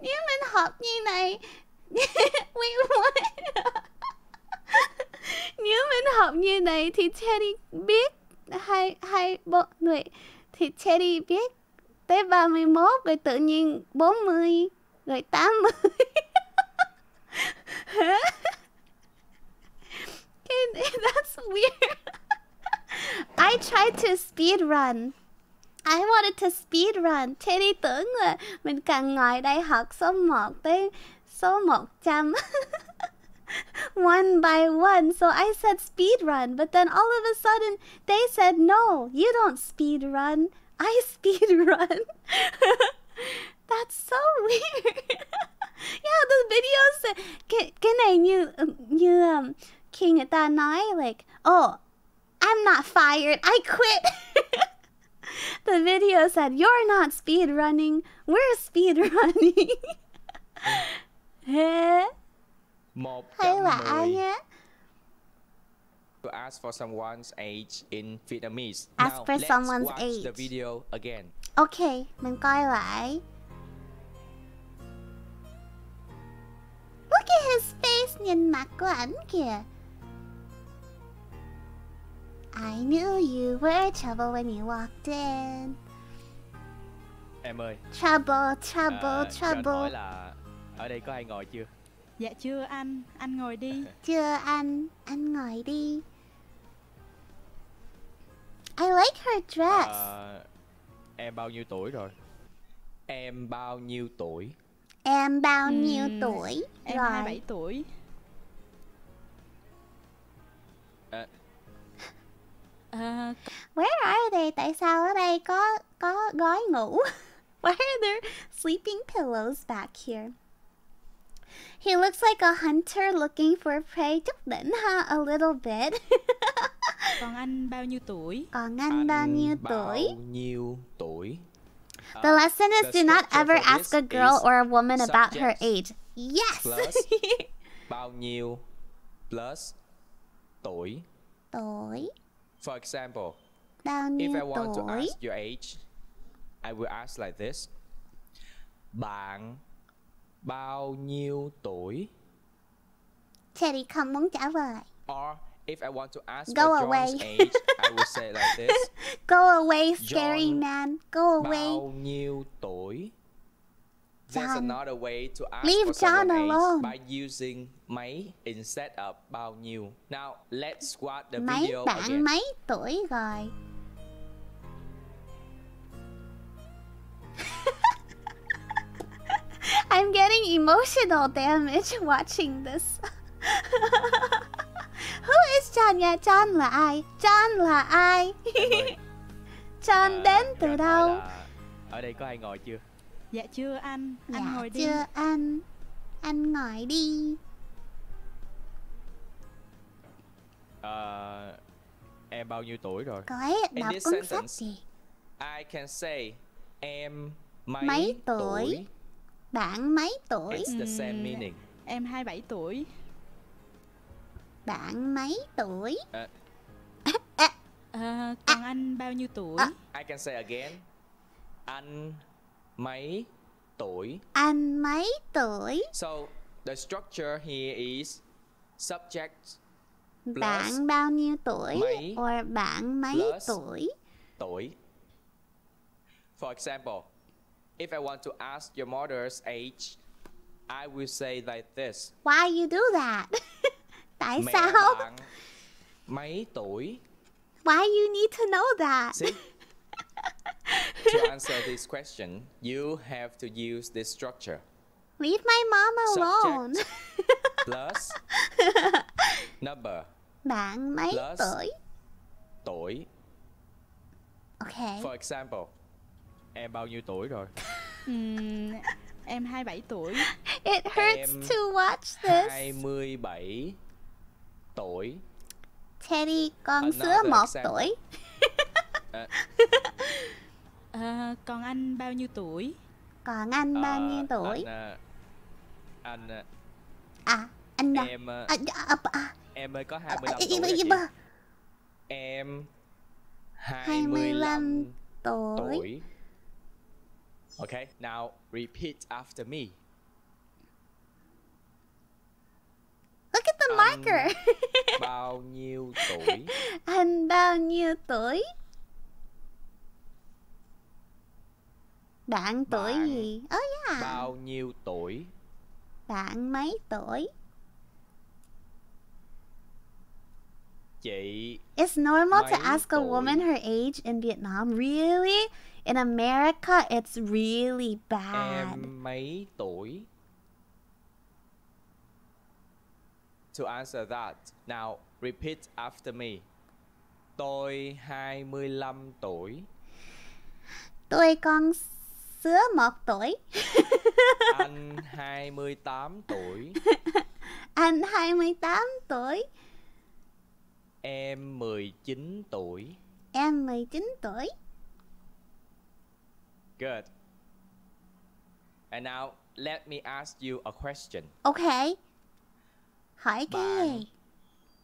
Nhưng mình học như này <laughs> Wait, what? Nếu mình học như này thì Cherry biết hai hai bộ người thì Cherry biết tới 31 rồi tự nhiên 40 rồi 80 <laughs> Hả? And <laughs> that's weird. I tried to speed run. I wanted to speed run. Teddy tưởng là mình cần ngồi đây học số 1 tới số 100. <laughs> one by one. So I said speed run, but then all of a sudden they said no, you don't speed run. I <laughs> speed run. That's so weird. yeah, the video said cái, cái này như như um, người ta nói like, oh, I'm not fired, I quit. <laughs> the video said you're not speed running, we're speed <laughs> running. Hay là ai 110 nhé? to ask for someone's age in Vietnamese. Ask Now, for let's someone's watch the video again. Ok, mình coi lại. Look at his face, nhìn mặt của ảnh kìa. I knew you were trouble when you walked in. Em ơi, Trouble, trouble, hỏi trouble. là ở đây có ai ngồi chưa? Dạ chưa anh, anh ngồi đi <laughs> Chưa anh, anh ngồi đi. I like her dress. Ờ, em bao nhiêu tuổi rồi? Em bao nhiêu tuổi? em bao nhiêu Ừm, tuổi? Em Rồi. 27 tuổi Ờ, Where are they? Tại sao ở đây có có gói ngủ? <laughs> Why are there sleeping pillows back here? He looks like a hunter looking for prey. Chút đỉnh ha, a little bit. <laughs> còn anh bao nhiêu tuổi? Còn anh bao nhiêu tuổi? Bao nhiêu tuổi? The lesson is the do not ever ask a girl or a woman about her age. Yes. plus <laughs> bao nhiêu plus tuổi. tuổi. For example, Bao if nhiêu I want to tuổi? ask your age, I will ask like this. Bạn bao nhiêu tuổi? Teddy không muốn trả lời. Or if I want to ask Go away. John's age, I will say like this. <laughs> Go away, scary John, man. Go away. Bao nhiêu tuổi? John. another way to ask Leave John alone. by using mấy instead of bao nhiêu. Now let's watch the Mấy video bạn again. mấy tuổi rồi? <laughs> I'm getting emotional damage watching this. <laughs> Who is John nha? John là ai? John là ai? <laughs> John Ờ, đến từ đâu? Ở đây có ai ngồi chưa? Dạ chưa anh, anh Dạ ngồi đi chưa anh? Anh ngồi đi. Ờ, em bao nhiêu tuổi rồi? Ấy In đọc cuốn sách sentence, gì? I can say em mấy, Mấy tuổi? Bạn mấy tuổi? It's the same meaning. Em 27 tuổi Bạn mấy tuổi? Ờ, Ờ, còn anh bao nhiêu tuổi? I can say again. Anh mấy tuổi? Anh mấy tuổi? So the structure here is subject plus Bạn bao nhiêu tuổi? mấy Or bạn mấy tuổi? tuổi. For example, if I want to ask your mother's age, I will say like this. Why you do that? <laughs> Tại Mẹ sao? bạn mấy tuổi? Why you need to know that? See? <laughs> to <laughs> answer this question, you have to use this structure. Leave my mom alone. <laughs> Plus number Bạn mấy Plus. tuổi? tuổi. Okay. For example, em bao nhiêu tuổi rồi? <laughs> Ừm, em 27 tuổi It hurts Em to watch this. 27 tuổi. Teddy con Another sứa một example. tuổi. Uh, Ờ, còn anh bao nhiêu tuổi? Còn anh bao nhiêu tuổi? Anh, uh, anh uh, À, anh à, em uh, à, à, à, em ơi có à, 25 à, tuổi à, chị? à, Em 25 25 tuổi. tuổi. Okay, now repeat after me. Look at the Anh- marker. <laughs> Bao nhiêu tuổi? anh bao nhiêu tuổi? Bạn tuổi Bạn gì? Oh yeah. Bao nhiêu tuổi? Bạn mấy tuổi? Chị It's normal to ask a woman tuổi? her age in Vietnam. Really? In America, it's really bad. em mấy tuổi? To answer that, now repeat after me. Tôi 25 tuổi. Tôi con sứa một tuổi. <laughs> Anh 28 tuổi. <laughs> Anh 28 tuổi. Em 19 tuổi. Em 19 tuổi. Good. And now let me ask you a question. Ok. Hỏi cái Bạn. gì?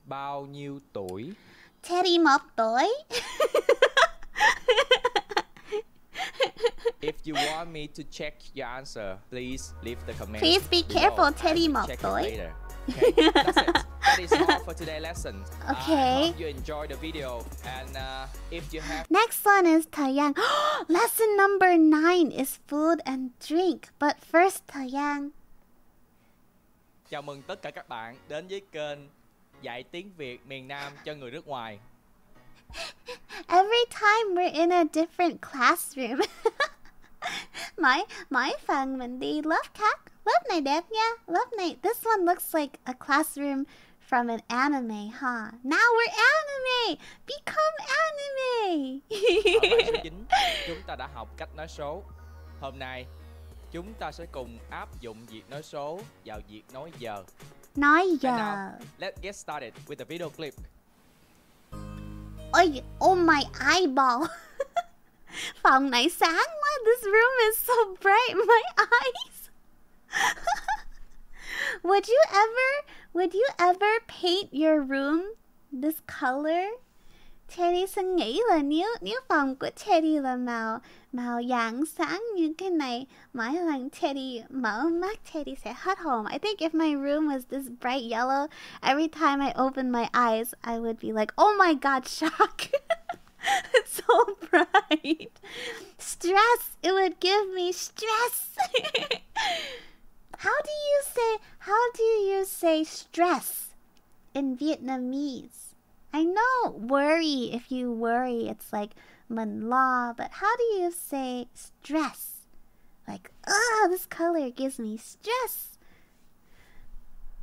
Bao nhiêu tuổi? Teddy một tuổi. <laughs> If you want me to check your answer, please leave the comment. Please be careful, I Teddy tuổi. later. Okay, that's it. That is all for today's lesson. I Okay. hope you enjoyed the video. And uh, if you have Next one is Taeyang. <gasps> Lesson number 9 is food and drink. But first, Taeyang. chào mừng tất cả các bạn đến với kênh dạy tiếng Việt miền Nam cho người nước ngoài. Every time we're in a different classroom. mỗi mỗi phần mình đi lớp khác. Lớp này đẹp nha. Lớp này, this one looks like a classroom from an anime, huh? Now we're anime. Become anime. Ở bài số 9, chúng ta đã học cách nói số. Hôm nay, chúng ta sẽ cùng áp dụng việc nói số vào việc nói giờ. Nói giờ. now, let's get started with the video clip. Ôi, oh my eyeball. Phòng này sáng quá. This room is so bright. <laughs> My eyes. <laughs> would you ever, would you ever paint your room this color? Teddy của Teddy là màu màu Teddy sẽ. I think if my room was this bright yellow, every time I open my eyes, I would be like, "Oh my god, shock!" <laughs> it's so bright. Stress. It would give me stress. <laughs> how do you say? How do you say stress in Vietnamese? I know worry. If you worry, it's like mình lo. But how do you say stress? Like, oh, this color gives me stress.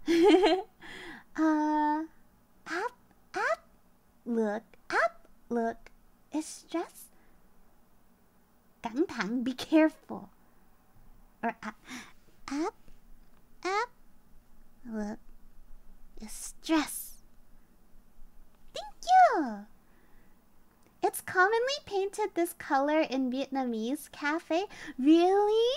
<laughs> uh, up, up, look, up, look. Is stress? Cẩn thận, be careful. Or up, up, up, look. Is stress. You. It's commonly painted this color in Vietnamese cafe. Really?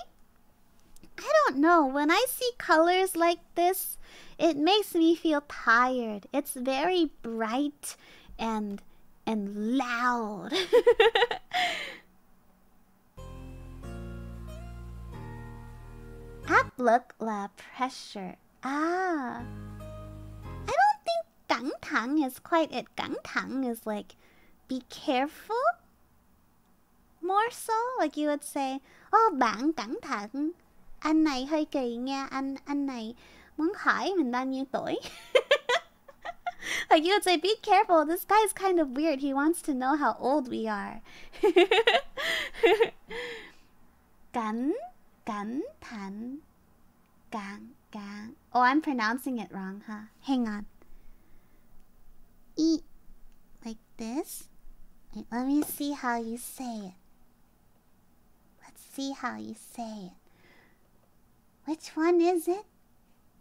I don't know. When I see colors like this, it makes me feel tired. It's very bright and and loud. <laughs> Lực là pressure. Ah. Thận is quite it. Thận is like be careful. More so, like you would say, oh bạn cẩn thận. Anh này hơi kỳ nha, anh anh này muốn hỏi mình bao nhiêu tuổi. <laughs> like you would say, be careful. This guy's kind of weird. He wants to know how old we are. cẩn cẩn thận. Cẩn cẩn. Oh, I'm pronouncing it wrong, huh? Hang on. E like this. Wait, let me see how you say it. Let's see how you say it. Which one is it?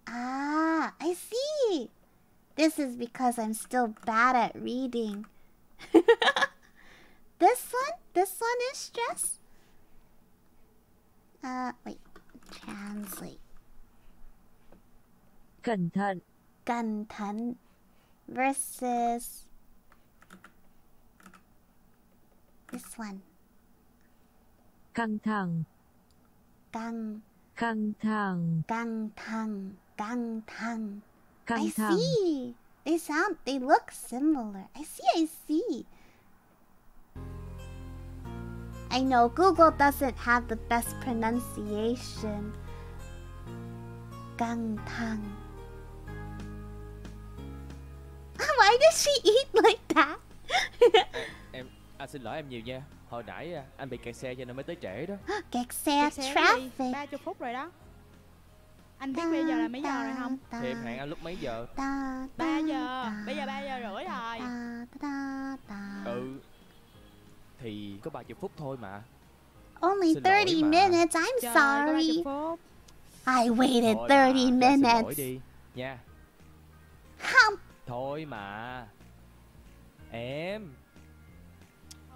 Ah, I see. This is because I'm still bad at reading. <laughs> this one? This one is stress? Uh, wait. Translate. Cẩn thận, Cẩn thận versus this one. căng thẳng, Căng, căng thẳng, căng thẳng, căng thẳng. căng I see. They sound, they look similar. I see, I see. I know Google doesn't have the best pronunciation. Gang tang. Why does she eat like that? em anh xin lỗi em nhiều nha hồi nãy à, anh bị kẹt xe cho nên mới tới trễ đó Kẹt xe Kẹt xe traffic. 30 phút rồi đó Anh biết bây giờ là mấy giờ rồi không? thì em hẹn anh lúc mấy giờ Ta, 3 giờ Bây giờ 3 giờ rưỡi rồi Ta, ta, ta. ừ thì có 30 phút thôi mà Only Xin lỗi 30 mà. minutes. I'm Trời có 30 sorry. phút I waited Thôi 30 mà, cho anh xin lỗi minutes. đi nha Không, thôi mà. Em.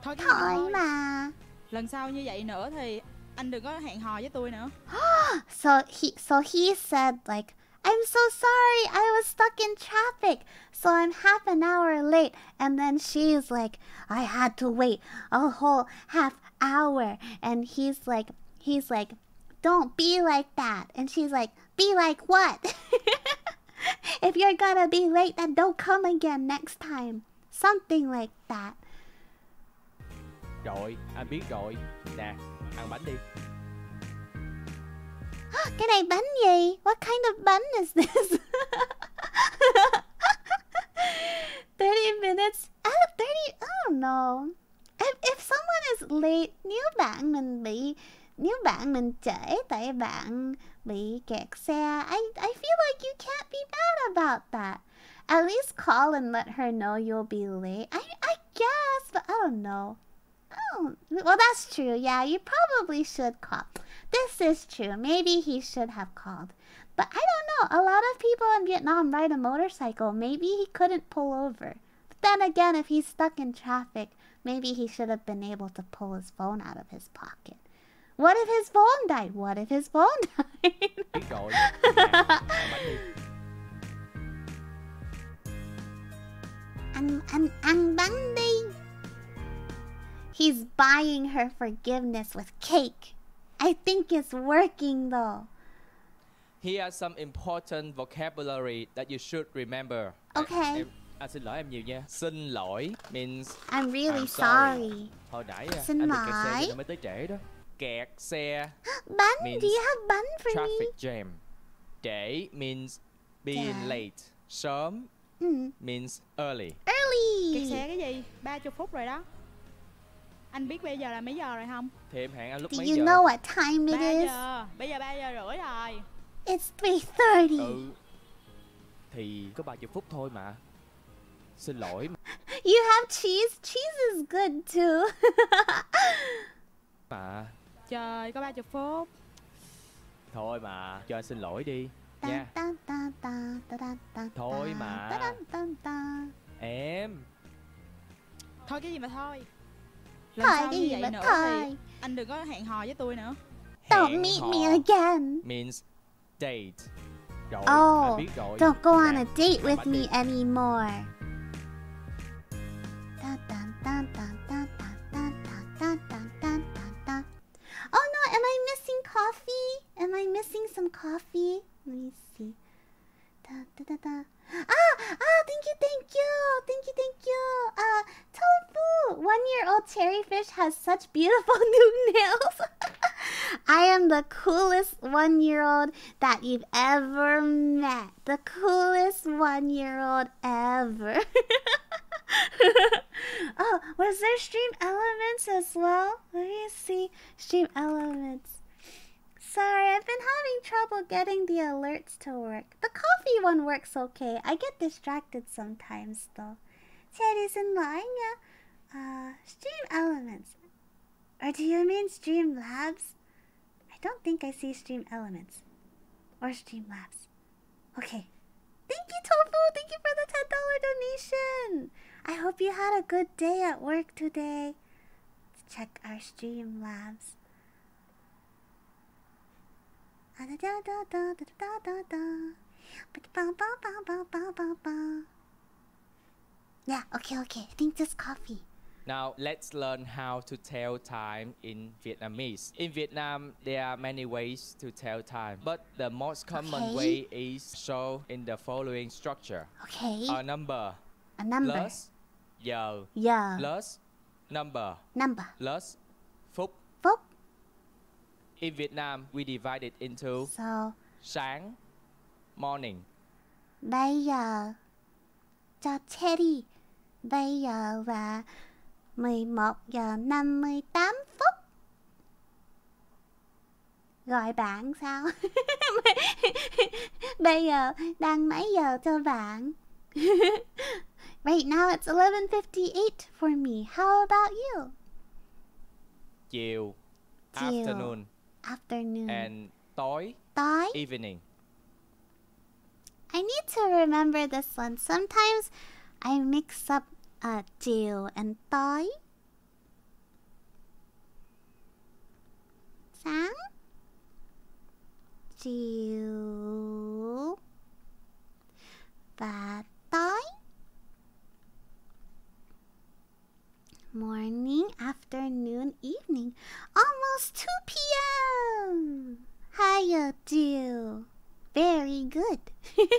Thôi cái gì mà thôi thôi. mà. Lần sau như vậy nữa thì anh đừng có hẹn hò với tôi nữa. <gasps> So he so he said like I'm so sorry I was stuck in traffic so I'm half an hour late. And then she's like I had to wait a whole half hour. And he's like he's like don't be like that. And she's like be like what <laughs> if you're gonna be late then don't come again next time something like that rồi anh biết rồi nè ăn bánh đi <gasps> Cái này bánh gì? What kind of bun is this? <laughs> 30 minutes? Ah, 30, I don't know. If, if someone is late, nếu bạn mình bị nếu bạn mình trễ tại bạn bị kẹt xe, I I feel like you can't be mad about that. At least call and let her know you'll be late. I I guess, but I don't know. Don't, well, that's true. Yeah, you probably should call. This is true. Maybe he should have called. But I don't know. A lot of people in Vietnam ride a motorcycle. Maybe he couldn't pull over. But then again, if he's stuck in traffic, maybe he should have been able to pull his phone out of his pocket. What if his phone died? What if his phone <laughs> died? biết rồi nè ăn bánh đi ăn ăn ăn bánh đi. He's buying her forgiveness with cake. I think it's working though. Here are some important vocabulary that you should remember. Okay. Em, anh xin lỗi em nhiều nha. Xin lỗi means I'm really I'm sorry. sorry. hồi nãy à, Xin anh bị kẹt xe lỗi. nên mới tới trễ đó. Kẹt xe Bun? Means Do you have bun for me? traffic jam. Trễ means being Dạ. late. Sớm Mm. means early. Early. Kẹt xe cái gì? 30 phút rồi đó Anh biết bây giờ là mấy giờ rồi không? Thì em hẹn anh lúc Do mấy you giờ? know what time 3 it is? giờ Bây giờ 3 giờ rưỡi rồi It's 3.30. Ừ. Thì có 30 phút thôi mà. Xin lỗi You have cheese? Cheese is good too. <laughs> mà. Trời có 30 phút Thôi mà, cho anh xin lỗi đi. Nha. Thôi mà. Em. Thôi cái gì mà thôi Lần Thôi sau cái như gì vậy mà nữa thôi. thì anh đừng có hẹn hò với tôi nữa Don't hẹn meet hò me again. means date. Rồi, Oh, anh biết rồi. Don't go on a date with me anymore. Dun, dun, dun, dun, coffee? Am I missing some coffee? Let me see. Da, da, da, da. Ah, ah, thank you, thank you, thank you, thank you. Uh, tofu. One-year-old cherifish has such beautiful <laughs> new nails. <laughs> I am the coolest one-year-old that you've ever met. The coolest one-year-old ever. <laughs> oh, was there stream elements as well? Let me see. Stream elements. Sorry, I've been having trouble getting the alerts to work. The coffee one works okay. I get distracted sometimes though. Xin lỗi nha. Uh, stream elements. Or do you mean stream labs? I don't think I see stream elements. Or stream labs. Okay. Thank you, Tofu. Thank you for the ten dollar donation. I hope you had a good day at work today. Let's check our stream labs. Yeah, okay, okay. I think just coffee. Now let's learn how to tell time in Vietnamese. In Vietnam, there are many ways to tell time, but the most common Okay. way is shown in the following structure: Okay. a number A number. plus giờ Yeah. plus number Number. plus phút. Phúc. In Vietnam, we divide it into So, sáng morning, bây giờ cho Cherry. Bây giờ là 11 giờ 58 phút. Gọi bạn sao? <laughs> Bây giờ đang mấy giờ cho bạn? <laughs> right now it's 11:58 for me. How about you? chiều, Chiều. afternoon, Afternoon. and tối Tối. evening. I need to remember this one. Sometimes I mix up uh, chiều and tối. Sáng. Chiều. Và tối. Morning, afternoon, evening. Almost 2 p.m. Hiya, Jill. Very good. <laughs>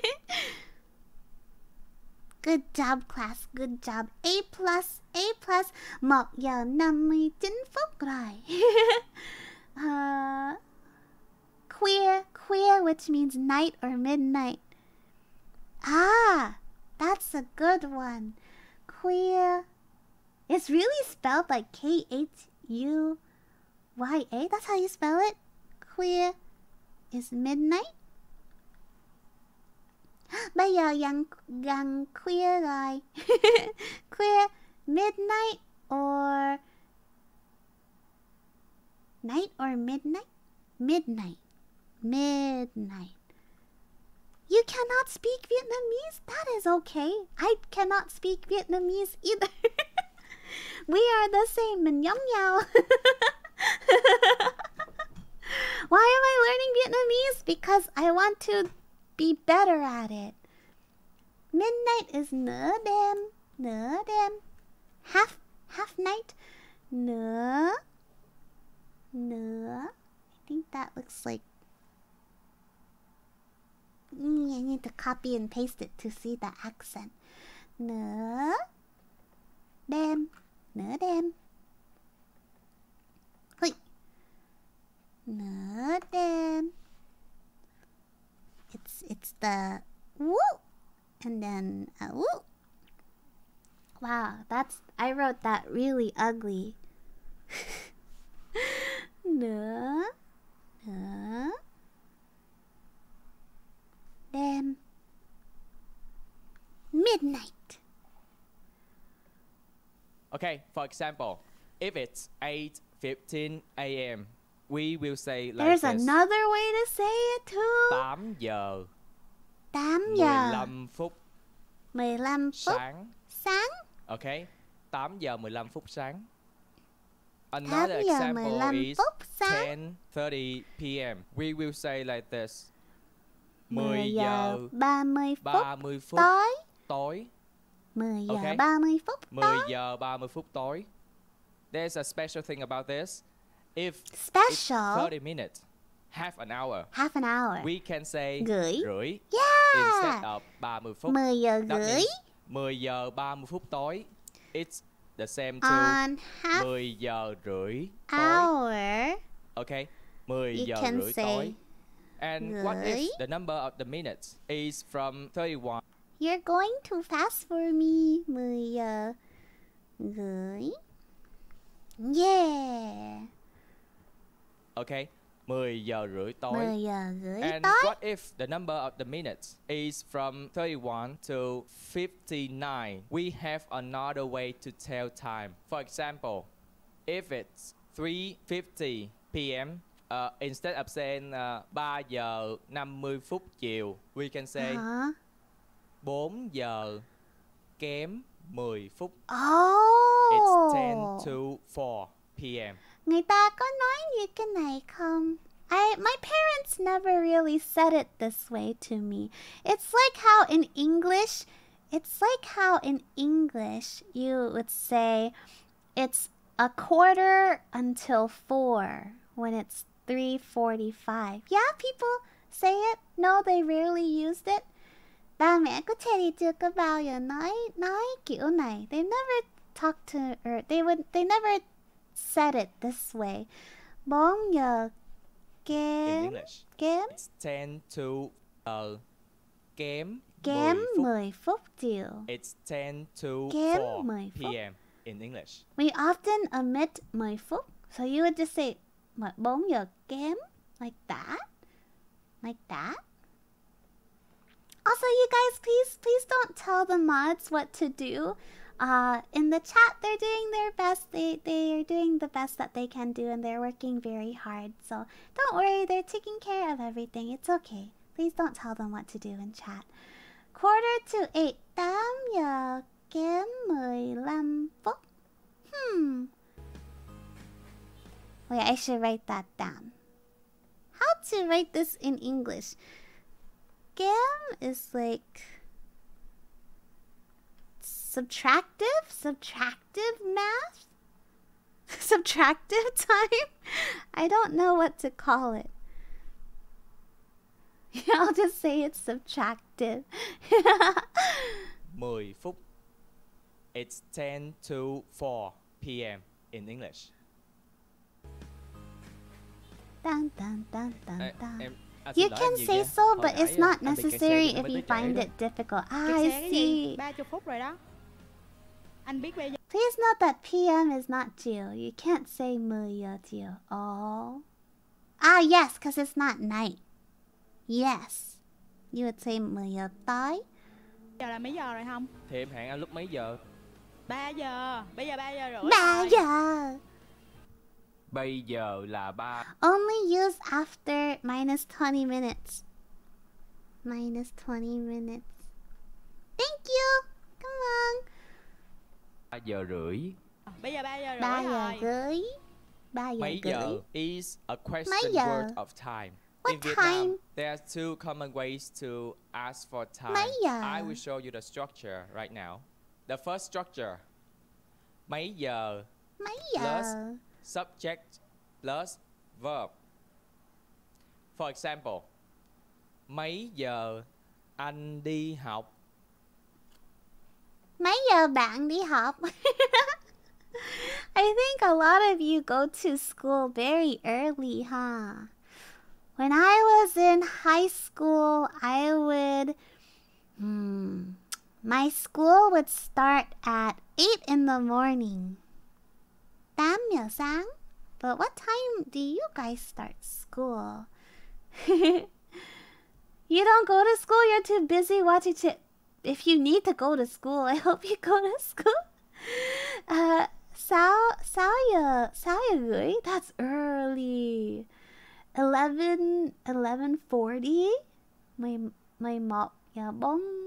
good job, class. Good job. A plus, A plus. Một giờ 59 phút rồi. uh, queer, queer, which means night or midnight. Ah, that's a good one. Queer. It's really spelled like K H U Y A. That's how you spell it. Queer is midnight. Bây giờ gần gần khuya rồi. khuya, midnight or night or midnight? Midnight. Midnight. You cannot speak Vietnamese? That is okay. I cannot speak Vietnamese either. <laughs> we are the same. Mình giống nhau. Why am I learning Vietnamese? Because I want to be better at it. Midnight is nửa đêm, nửa đêm. Half half night, nửa nửa. I think that looks like Mm, I need to copy and paste it to see the accent. Nửa đêm, nửa đêm. Hui. Nửa đêm. It's it's the woo, and then a woo. Wow, that's I wrote that really ugly. <laughs> nửa nửa đêm midnight. Okay, for example, if it's 8:15 a.m., we will say like There's this: another way to say it too. 8 giờ 8 giờ 15 phút 15 phút sáng. sáng. Okay, 8 giờ 15 phút sáng. 8 Another giờ example 15 is phút sáng. 10:30 p.m. We will say like this: 10 10 giờ giờ 30 phút 30 phút tối. tối. 10 giờ Ok. 30 phút 10 tối. giờ 30 phút tối. There's a special thing about this. If Special 30 minutes, half an hour, half an hour. we can say Gửi. rưỡi Yeah. instead of 30 phút. 10 giờ That gửi means 10 giờ 30 phút tối. It's the same to on half 10 giờ rưỡi tối. hour. Okay, 10 You giờ can rưỡi say tối. And what if the number of the minutes is from 31? You're going too fast for me. 10 giờ gửi. Yeah. Okay, 10 giờ rưỡi tối. 10 giờ gửi And tối. what if the number of the minutes is from 31 to 59? We have another way to tell time. For example, if it's 3:50 p.m. Uh, instead of saying uh, 3 giờ 50 phút chiều, we can say Hả? 4 giờ kém 10 phút. Oh. It's 10 to 4 p.m. Người ta có nói như cái này không? I my parents never really said it this way to me. It's like how in English, it's like how in English you would say it's a quarter until 4 when it's 3:45. Yeah, people say it. No, they rarely used it. Ba mẹ của Teddy chưa có bao giờ nói nói kiểu này. They never talked to her. they would they never said it this way. 4 giờ kém kém it's 10 to giờ kém kém 10 phút. 10 phút chiều. It's 10 to Kém 4 10 phút. p.m. in English. We often omit 10 phút. So you would just say what 4 giờ kém like that. Like that. Also, you guys, please, please don't tell the mods what to do. Uh, in the chat, they're doing their best. They they are doing the best that they can do, and they're working very hard. So don't worry, they're taking care of everything. It's okay. Please don't tell them what to do in chat. Quarter to eight. 8 giờ kém 15 phút. Hmm. Wait, I should write that down. How to write this in English? Gam is like subtractive, subtractive math, <laughs> subtractive time. I don't know what to call it. <laughs> I'll just say it's subtractive. <laughs> 10 phút. It's 10 to 4 p.m. in English. dun, dun, dun, dun, dun. em, à, xin You can say so, but it's not anh bị kẹt xe necessary if you find it difficult. Ah, I xe cái gì? see. 30 phút rồi đó. Anh biết bây giờ Please note that PM is not chill. You can't say 10 giờ chiều. Oh. Ah, yes, because it's not night. Yes. You would say 10 giờ tối. giờ là mấy giờ rồi không? Thì em hẹn anh lúc mấy giờ? 3 giờ. Bây giờ 3 giờ rưỡi 3 giờ. Bây giờ là 3 Only use after minus 20 minutes. Minus 20 minutes. Thank you. Come on. giờ rưỡi. Bây giờ 3 giờ rưỡi 3 giờ rưỡi. 3 giờ Mấy rưỡi. giờ is a question Mấy giờ? word of time. What In Vietnam, time? there are two common ways to ask for time. Mấy giờ? I will show you the structure right now. The first structure. Mấy giờ Mấy giờ? Plus. Subject plus verb. For example, mấy giờ anh đi học? Mấy giờ bạn đi học? <laughs> I think a lot of you go to school very early, huh? When I was in high school, I would. Hmm. My school would start at 8 in the morning. 8 giờ sáng. But what time do you guys start school? <laughs> you don't go to school, you're too busy watching it. If you need to go to school, I hope you go to school. <laughs> Uh, 6, 6 giờ, 6 giờ rưỡi, that's early. 11, 11.40, 10, 11 giờ 40 phút.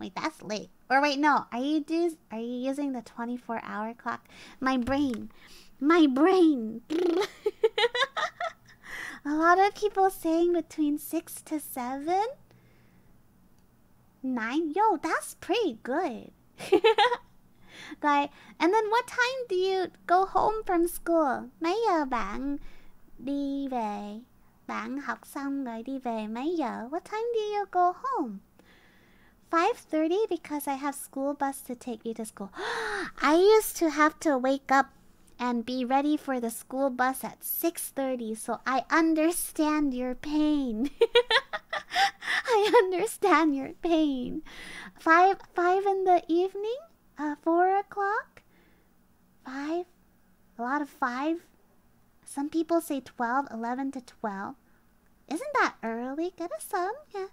Wait, that's late. Or wait, no. Are you do, Are you using the 24 hour clock? My brain. My brain. <laughs> A lot of people saying between 6 to 7. 9. Yo, that's pretty good. <laughs> Guy, and then what time do you go home from school? Mấy giờ bạn đi về? Bạn học xong rồi đi về mấy giờ? What time do you go home? 5:30 because I have school bus to take you to school. <gasps> I used to have to wake up and be ready for the school bus at 6:30, so I understand your pain. <laughs> I understand your pain. 5 5 in the evening? Uh 4 o'clock? 5? A lot of 5? Some people say 12, 11 to 12. Isn't that early? Get a some, yeah.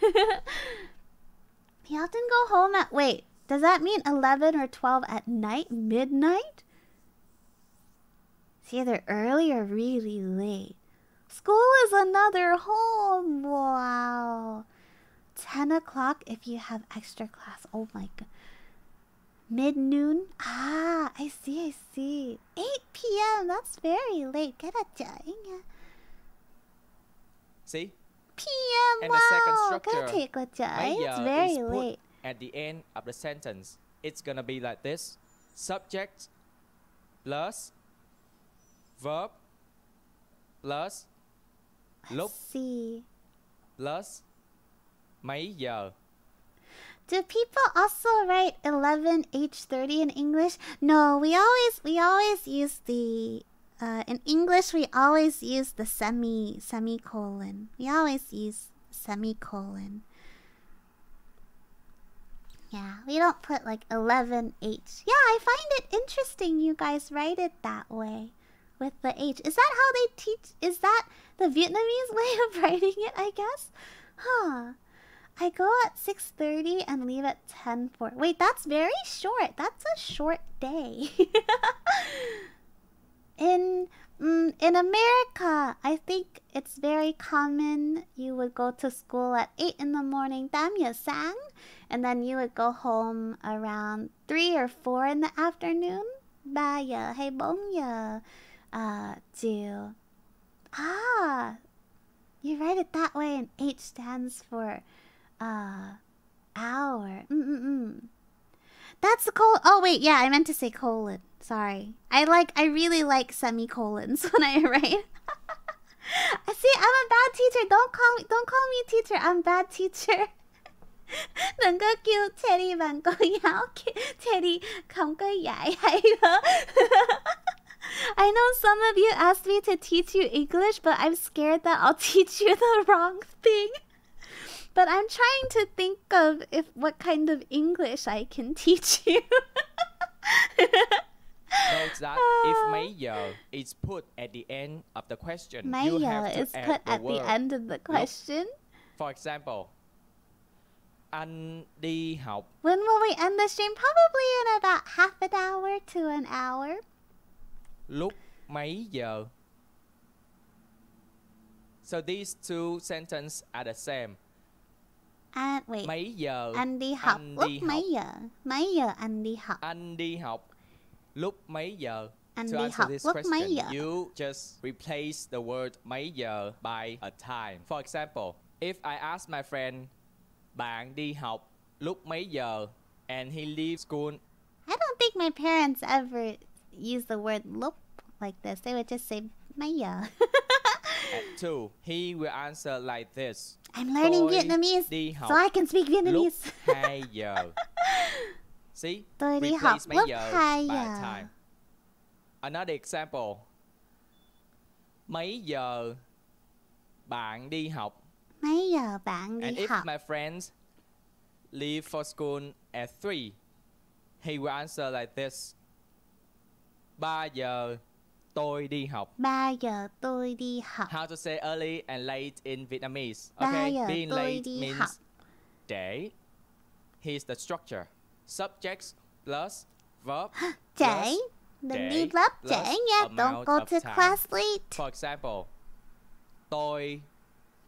<laughs> you often go home at. Wait, does that mean 11 or 12 at night? Midnight? It's either early or really late. School is another home. Wow. 10 10 o'clock if you have extra class. Oh my god. Mid noon? Ah, I see, I see. 8 p.m. That's very late. Get a. See, p.m. And the second structure, gotta take a. It's very is put late. at the end of the sentence. It's gonna be like this: subject plus verb plus lúc See. plus mấy giờ. Do people also write 11 H30 in English? No, we always we always use the uh, in English we always use the semi semicolon. We always use semicolon. Yeah, we don't put like 11H. Yeah, I find it interesting you guys write it that way with the H. Is that how they teach? Is that the Vietnamese <laughs> way of writing it, I guess? Huh. I go at 6:30 and leave at 10:4. Wait, that's very short. That's a short day. <laughs> in mm, in America, I think it's very common you would go to school at 8 in the morning, 8 giờ sáng, and then you would go home around 3 or 4 in the afternoon. 3 giờ hay 4 uh, chiều. Ah, you write it that way, and H stands for uh hour. Mm-mm-mm. That's the col. Oh wait, yeah, I meant to say colon. Sorry. I like. I really like semicolons <laughs> when I write. <laughs> See, I'm a bad teacher. Don't call me. Don't call me teacher. I'm bad teacher. <laughs> I know some of you asked me to teach you English, but I'm scared that I'll teach you the wrong thing. But I'm trying to think of if what kind of English I can <laughs> teach you. Note that if uh, mấy giờ is put at the end of the question, My you have to is add put the at the word. end of the question. For example, anh đi học When will we end the stream? Probably in about half an hour to an hour. lúc mấy giờ. So these two sentences are the same. And wait, Mấy giờ anh đi học anh lúc đi mấy học. giờ? Mấy giờ anh đi học? anh đi học lúc mấy giờ? Anh to đi answer học this lúc question, mấy giờ? you just replace the word mấy giờ by a time. For example, if I ask my friend, bạn đi học lúc mấy giờ? And he leaves school I don't think my parents ever use the word lúc like this. They would just say mấy giờ. <laughs> at 2. He will answer like this. I'm learning Tôi Vietnamese đi học so I can speak lúc Vietnamese. 2 giờ. <laughs> See? Tôi đi Replace học lúc 2 by giờ. time. Another example. Mấy giờ bạn đi học? Mấy giờ bạn And đi if my friends leave for school at 3, he will answer like this. 3 giờ tôi đi học. 3 giờ tôi đi học. How to say early and late in Vietnamese? Okay, being late means học. day. Here's the structure. Subjects plus verb. Trễ. Đừng trễ đi lớp trễ nha. Don't go to class late. For example, tôi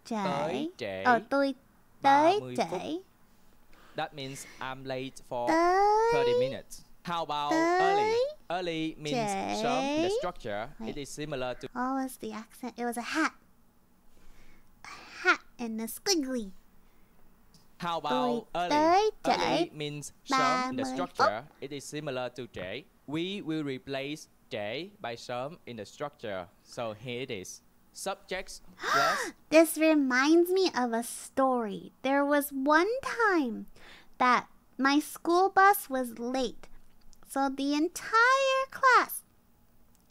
Trễ. tới trễ Ờ tôi tới 30 trễ. phút. That means I'm late for Tới 30 minutes. How about early? Early means sớm. The structure it Wait. is similar to What was the accent? It was a hat. A hat and a squiggly. How about early? Early means. In the 30 structure, it is similar to trễ. We will replace trễ by some in the structure. So here it is. Subjects <gasps> plus This reminds me of a story. There was one time that my school bus was late. So the entire class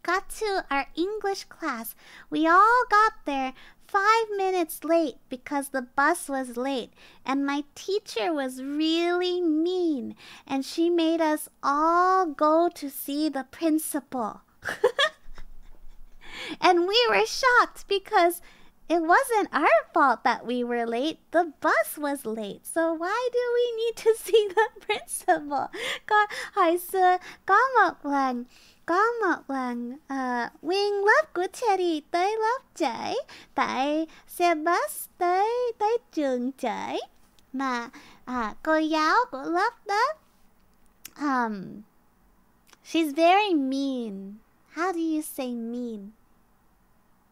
got to our English class. We all got there five minutes late because the bus was late. And my teacher was really mean. And she made us all go to see the principal. <laughs> and we were shocked because it wasn't our fault that we were late. The bus was late. So why do we need to <laughs> see the principal? Có, hồi xưa có một lần có một lần ờ, nguyên lớp của Teddy tới lớp trễ tại xe bus tới tới trường trễ mà à, cô giáo của lớp đó um she's very mean how do you say mean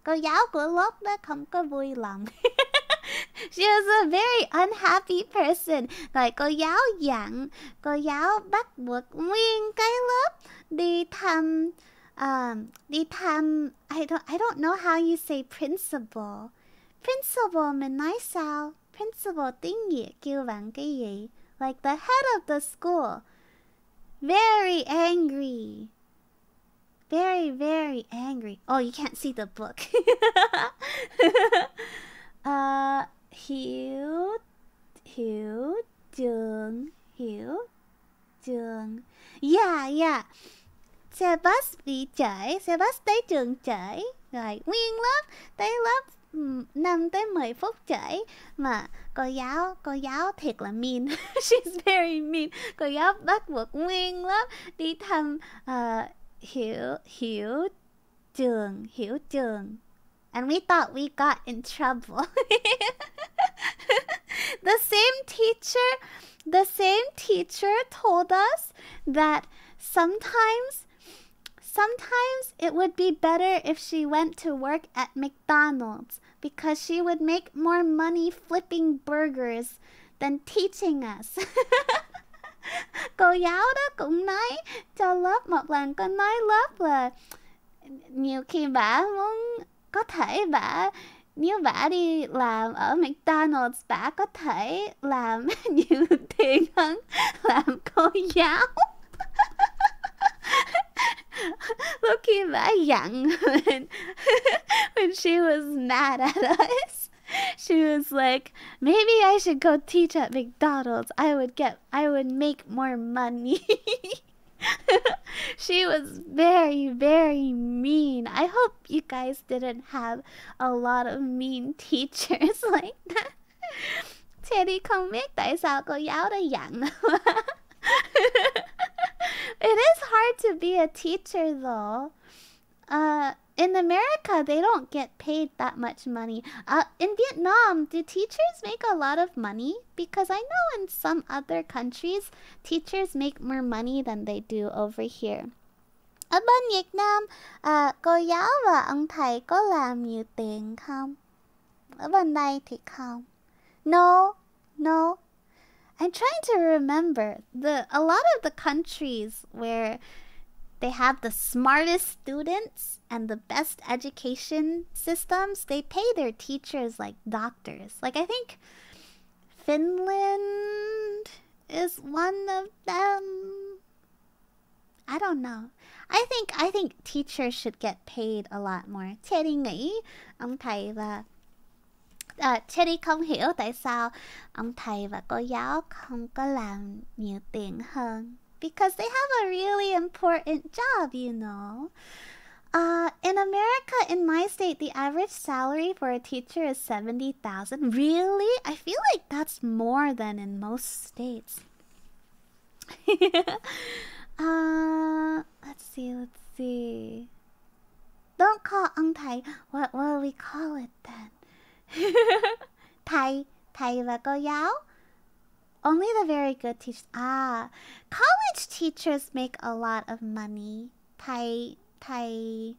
cô giáo của lớp đó không có vui lòng. <laughs> She was a very unhappy person. Rồi cô giáo dặn cô giáo bắt buộc nguyên cái lớp đi thăm um, đi thăm I don't I don't know how you say principal. Principal mình nói sao? Principal tiếng Việt kêu bằng cái gì? Like the head of the school. Very angry very very angry. Oh you can't see the book. <laughs> Uh Hiu, Hiu, Jung, Hiu, Jung. yeah yeah. Xe bus bị trễ xe bus tới trường trễ rồi nguyên lớp tới lớp 5 tới 10 phút trễ mà cô giáo cô giáo thiệt là mean. <laughs> She's very mean. Cô giáo bắt buộc nguyên lớp đi thăm uh, hiểu hiểu trường hiểu trường and we thought we got in trouble <laughs> the same teacher the same teacher told us that sometimes sometimes it would be better if she went to work at McDonald's because she would make more money flipping burgers than teaching us. <laughs> cô giáo đó cũng nói cho lớp một lần cô nói lớp là nhiều khi bà muốn có thể bà nếu bà đi làm ở McDonald's bà có thể làm <laughs> nhiều tiền hơn làm cô giáo. Lúc khi bà dặn <laughs> when, when she was mad at us. <laughs> she was like maybe I should go teach at McDonald's I would get I would make more money <laughs> she was very, very mean. I hope you guys didn't have a lot of mean <laughs> teachers like that. Teddy không biết it is hard to be a teacher though. Uh, in America, they don't get paid that much money. Uh, in Vietnam, do teachers make a lot of money? Because I know in some other countries, teachers make more money than they do over here. Ở bên Việt Nam, à, cô giáo và ông thầy có làm nhiều tiền không? Ở bên đây thì không. No, no. I'm trying to remember the a lot of the countries where they have the smartest students and the best education systems, they pay their teachers like doctors. Like, I think Finland is one of them. I don't know. I think I think teachers should get paid a lot more. Teddy nghĩ ông thầy và à, Teddy không hiểu tại sao ông thầy và cô giáo không có làm nhiều tiền hơn because they have a really important job, you know. Uh, in America, in my state, the average salary for a teacher is 70,000. Really? I feel like that's more than in most states. <laughs> uh, let's see, let's see. Don't call Ang Thai. What, will we call it then? và cô giáo. Only the very good teachers. Ah, college teachers make a lot of money. Thai, Thai,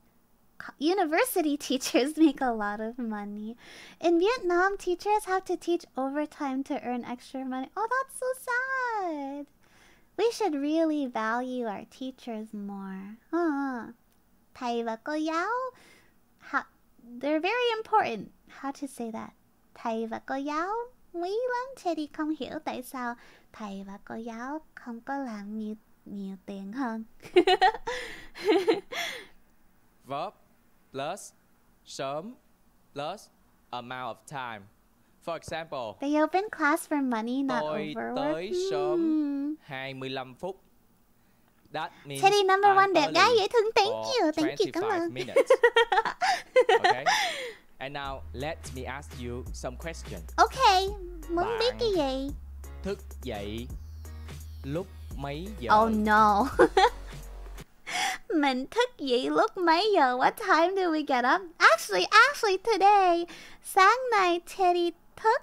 university <laughs> teachers make a lot of money. In Vietnam, teachers have to teach overtime to earn extra money. Oh, that's so sad. We should really value our teachers more. Huh. Cô. How, they're very important. How to say that? Cô giáo quý lắm Teddy không hiểu tại sao thầy và cô giáo không có làm nhiều nhiều tiền hơn <laughs> verb plus sớm plus amount of time. For example, They open class for money not tôi over tới work. sớm Hmm. 25 phút. That means Teddy number I'm one đẹp gái dễ thương thank you thank you cảm 25 ơn <laughs> okay? And now let me ask you some question. Ok muốn biết Bạn- cái gì Thức dậy lúc mấy giờ? Oh no <laughs> Mình thức dậy lúc mấy giờ What time do we get up Actually actually today Sáng nay Teddy thức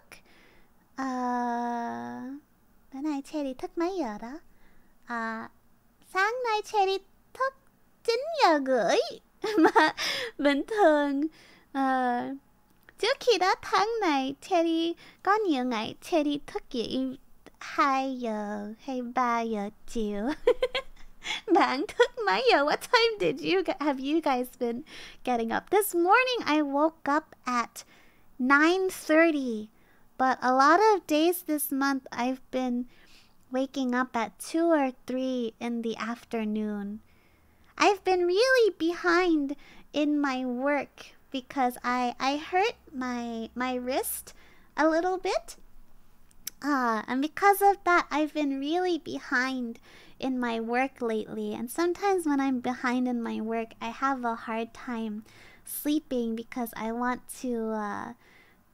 Ờ... Bữa nay Cherry thức mấy giờ đó? À, sáng nay Cherry thức 9 giờ rưỡi <laughs> Mà bình thường ờ, Trước khi đó Cheri có nhiều Cheri thức dậy 2 giờ hay 3 giờ chiều <laughs> Bạn thức mấy giờ? What time did you have you guys been getting up? This morning I woke up at 9:30. But a lot of days this month I've been waking up at 2 or 3 in the afternoon. I've been really behind in my work because I I hurt my my wrist a little bit. Uh, and because of that, I've been really behind in my work lately. And sometimes when I'm behind in my work, I have a hard time sleeping because I want to uh,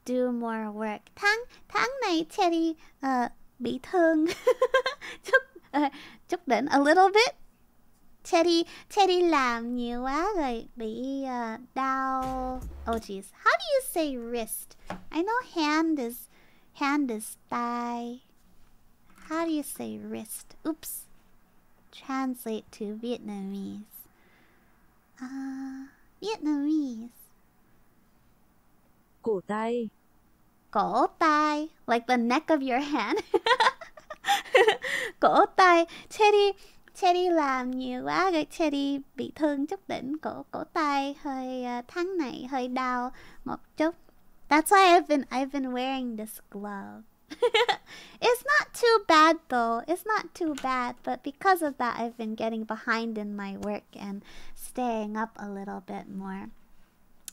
do more work. Tháng tháng này Cheri uh, bị thương chút uh, chút đỉnh a little bit. Cheri Cheri làm nhiều quá rồi bị uh, đau. Oh jeez, how do you say wrist? I know hand is hand is thigh. How do you say wrist? Oops. Translate to Vietnamese. Uh, Vietnamese. cổ tay, Cổ tay. Like the neck of your hand. <laughs> cổ tay. Cheri, Cheri làm nhiều quá rồi Cheri bị thương chút đỉnh cổ cổ tay hơi uh, tháng này hơi đau một chút. That's why I've been I've been wearing this glove. <laughs> it's not too bad though. It's not too bad, but because of that I've been getting behind in my work and staying up a little bit more.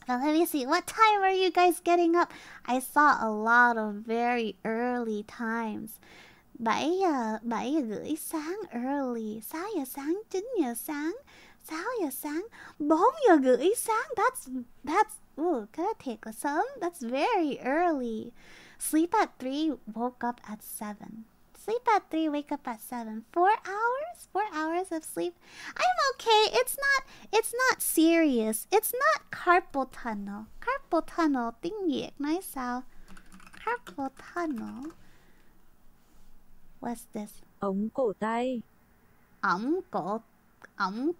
But let me see. What time are you guys getting up? I saw a lot of very early times. 7 giờ, 7 giờ rưỡi sáng early. 6 giờ sáng, 9 giờ sáng, 6 giờ sáng, 4 giờ rưỡi sáng. That's, that's, ooh, cái đó thiệt là sớm. That's very early. Sleep at 3, woke up at 7. Sleep at 3, wake up at 7. 4 hours? 4 hours of sleep? I'm okay. It's not it's not serious. It's not carpal tunnel. Carpal tunnel tiếng Việt nói? Carpal tunnel. What's this? ống cổ tay, ống cổ ống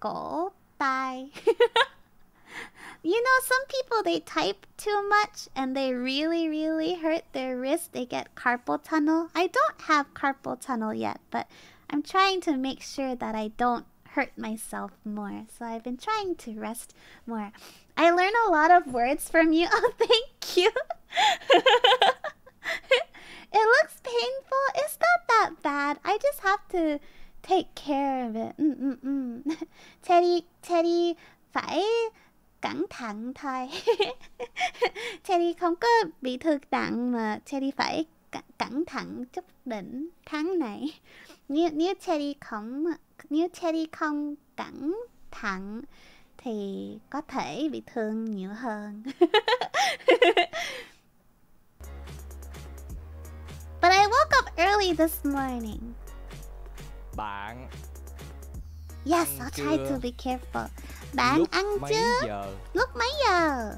cổ tay. <laughs> you know, some people they type too much and they really, really hurt their wrist. They get carpal tunnel. I don't have carpal tunnel yet, but I'm trying to make sure that I don't hurt myself more. So I've been trying to rest more. I learn a lot of words from you. <laughs> Oh, thank you. <laughs> it looks painful. It's not that bad. I just have to take care of it. Mm, mm, mm. <laughs> Teddy, Teddy phải cẩn thận thôi. <laughs> Teddy không có bị thương nặng mà Teddy phải cẩn, cẩn thận chút đỉnh tháng này. Nếu nếu Teddy không nếu Teddy không cẩn thận thì có thể bị thương nhiều hơn. <laughs> But I woke up early this morning. Bạn Yes, I'll try to be careful. Bạn lúc ăn chưa? giờ? Lúc mấy giờ?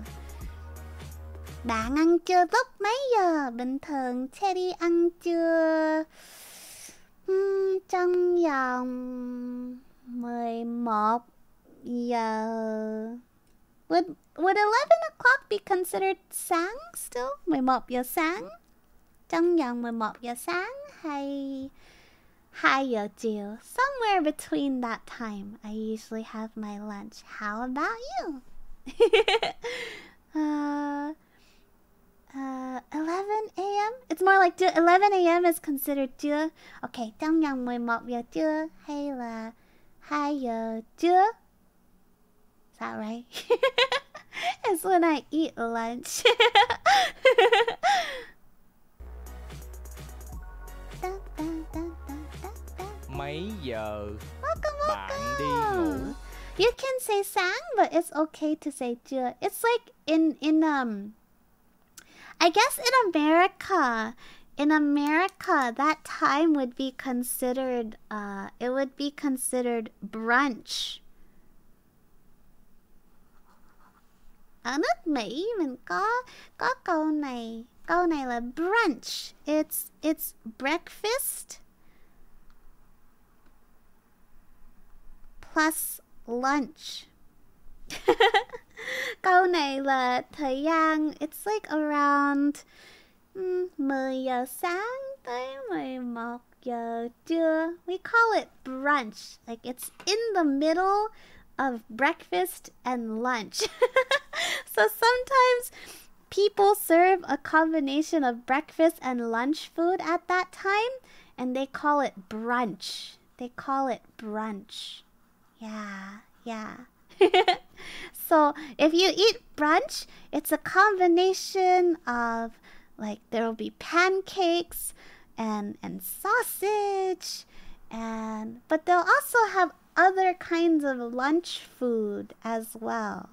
Bạn ăn chưa lúc mấy giờ? Bình thường Teddy ăn chưa? Ừm, trong vòng 11 giờ. Would, would 11 o'clock be considered sáng still? 11 giờ sáng? Trong vòng 11 giờ sáng hay 2 giờ chiều? Somewhere between that time, I usually have my lunch. How about you? <laughs> uh, uh, 11 a.m. It's more like 11 a.m. is considered trưa. Okay, trong vòng 11 giờ trưa hay là 2 giờ trưa? Is that right? <laughs> it's when I eat lunch. <laughs> Mấy giờ Welcome, bạn đi ngủ? You can say sáng, but it's okay to say trưa. It's like in in um. I guess in America, in America, that time would be considered uh, it would be considered brunch. Ở nước Mỹ mình có có câu này, này là brunch. It's it's breakfast plus lunch. câu này là it's like around um, 10 giờ sáng tới 11 giờ trưa. We call it brunch. Like it's in the middle of breakfast and lunch. <laughs> so sometimes people serve a combination of breakfast and lunch food at that time and they call it brunch. They call it brunch. Yeah, yeah. <laughs> so if you eat brunch, it's a combination of like there will be pancakes and and sausage and but they'll also have other kinds of lunch food as well.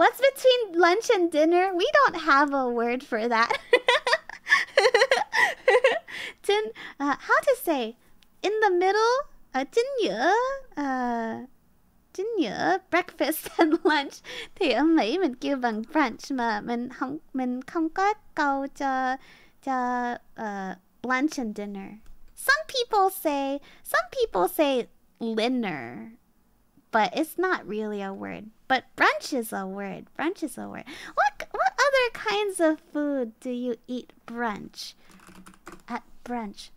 What's between lunch and dinner? We don't have a word for that. <laughs> Din, uh, how to say? In the middle? Uh, giữa, uh, chính breakfast <laughs> and lunch thì ở Mỹ mình brunch mà mình không không có câu cho cho lunch and dinner. Some people say some people say dinner, but it's not really a word. But brunch is a word. Brunch is a word. What what other kinds of food do you eat brunch? At brunch.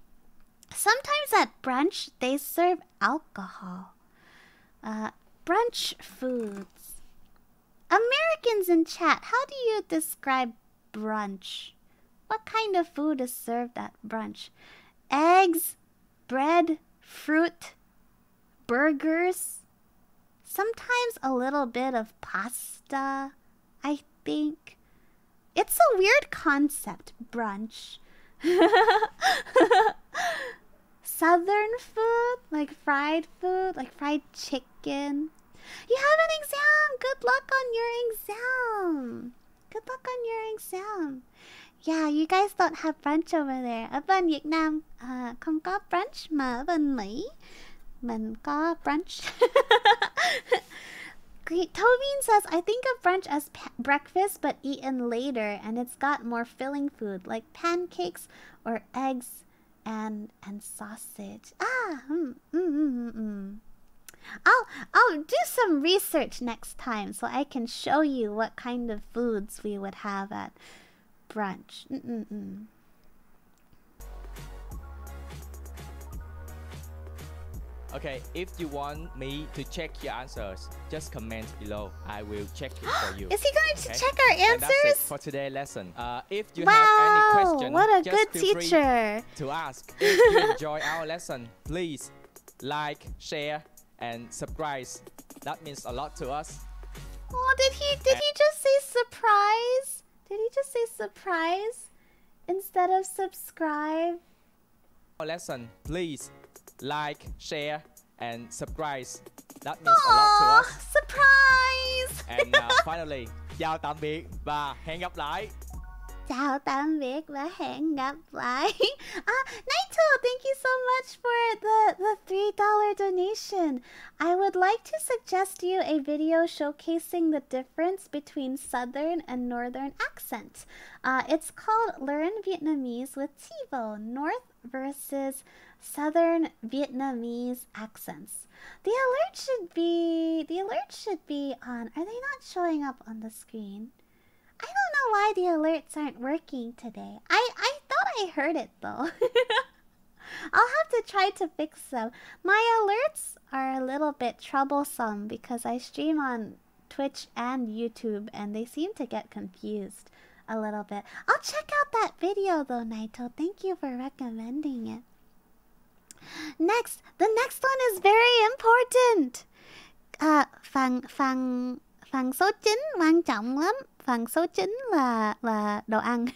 Sometimes at brunch they serve alcohol. Uh, brunch foods. Americans in chat, how do you describe brunch? What kind of food is served at brunch? Eggs, bread, fruit, burgers, sometimes a little bit of pasta, I think. It's a weird concept, brunch. <laughs> Southern food, like fried food, like fried chicken. You have an exam! Good luck on your exam! Good luck on your exam. Yeah, you guys don't have brunch over there. Ở bên Việt Nam uh, không có brunch mà ở bên Mỹ mình brunch. <laughs> Great. Tobin says, I think of brunch as breakfast but eaten later, and it's got more filling food like pancakes or eggs and and sausage. Ah, mm, mm, mm, mm. I'll I'll do some research next time so I can show you what kind of foods we would have at brunch. Mm-mm-mm. Okay, if you want me to check your answers, just comment below. I will check it for you. <gasps> Is he going to Okay? check our And that's it answers? for today's lesson. Uh, if you wow, have any question, what a just good feel free teacher. to ask. If you <laughs> enjoy our lesson, please like, share, and subscribe. That means a lot to us. Oh, did he did he just say surprise? Did he just say surprise instead of subscribe? Our lesson, please like, share, and subscribe. That means a lot to us. surprise! And uh, <laughs> finally, chào tạm biệt và hẹn gặp lại. Chào tạm biệt và hẹn gặp lại. Ah, <laughs> Naito, thank you so much for the, the $3 donation. I would like to suggest you a video showcasing the difference between Southern and Northern accents. Uh, it's called Learn Vietnamese with TiVo, North versus Southern Vietnamese accents. The alert should be the alert should be on. Are they not showing up on the screen? I don't know why the alerts aren't working today. I I thought I heard it though. <laughs> I'll have to try to fix them. My alerts are a little bit troublesome because I stream on Twitch and YouTube and they seem to get confused a little bit. I'll check out that video though, Naito. Thank you for recommending it. Next, the next one is very important. À, phần phần phần số 9 quan trọng lắm. Phần số 9 là là đồ ăn. <laughs>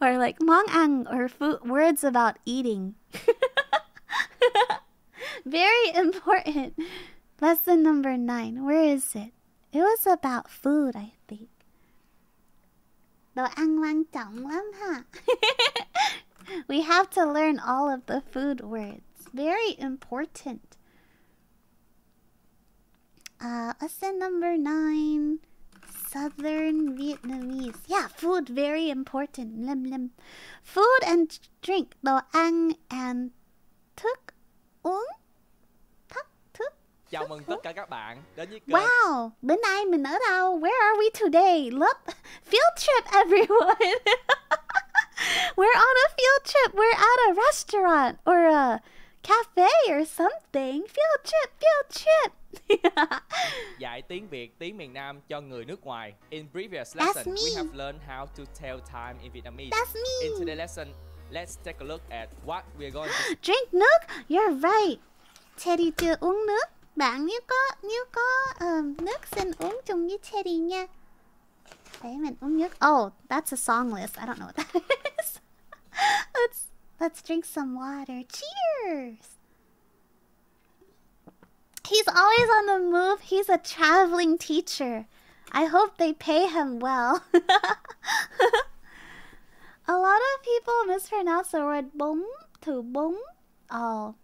or like món ăn or food words about eating. <laughs> very important. Lesson number 9. Where is it? It was about food, I think. Đồ ăn quan trọng lắm ha. <laughs> we have to learn all of the food words. Very important. Uh, lesson number nine. Southern Vietnamese. Yeah, food very important. Lim lim. Food and drink. Đồ ăn and thức uống. Thức thức. Chào mừng tất cả các bạn đến với kênh Wow, bữa nay mình ở đâu? Where are we today? Look, field trip everyone. <laughs> <laughs> We're on a field trip. We're at a restaurant or a cafe or something. Field trip, field trip. <laughs> dạy tiếng Việt, tiếng miền Nam cho người nước ngoài. In previous lesson, we have learned how to tell time in Vietnamese. That's me. In today's lesson, let's take a look at what we're going to Drink nước. You're right. Teddy chưa uống nước. Bạn nếu có nếu có um, nước xin uống chung với Teddy nha. Nước. Oh, that's a song list. I don't know what that <laughs> is. let's let's drink some water. Cheers. He's always on the move. He's a traveling teacher. I hope they pay him well. <laughs> a lot of people mispronounce the word bông to bông. Oh,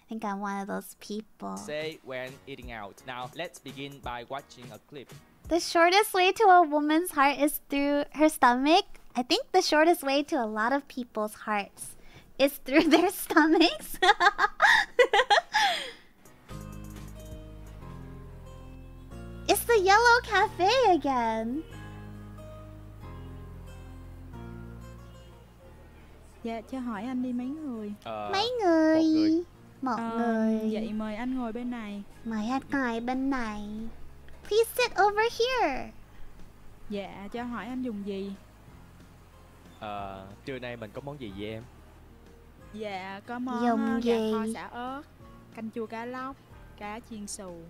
I think I'm one of those people. say when eating out. Now, let's begin by watching a clip. The shortest way to a woman's heart is through her stomach. I think the shortest way to a lot of people's hearts is through <laughs> their stomachs. <laughs> it's the yellow cafe again. Dạ cho hỏi anh đi mấy người Ờ, Mấy người. người. Một Ờ, người. Vậy mời anh ngồi bên này Mời anh ngồi bên này. Please sit over here. Dạ cho hỏi anh dùng gì ờ, trưa nay mình có món gì vậy em? Dạ có món Dùng ờ, gà kho gì? xả ớt Canh chua cá lóc Cá chiên xù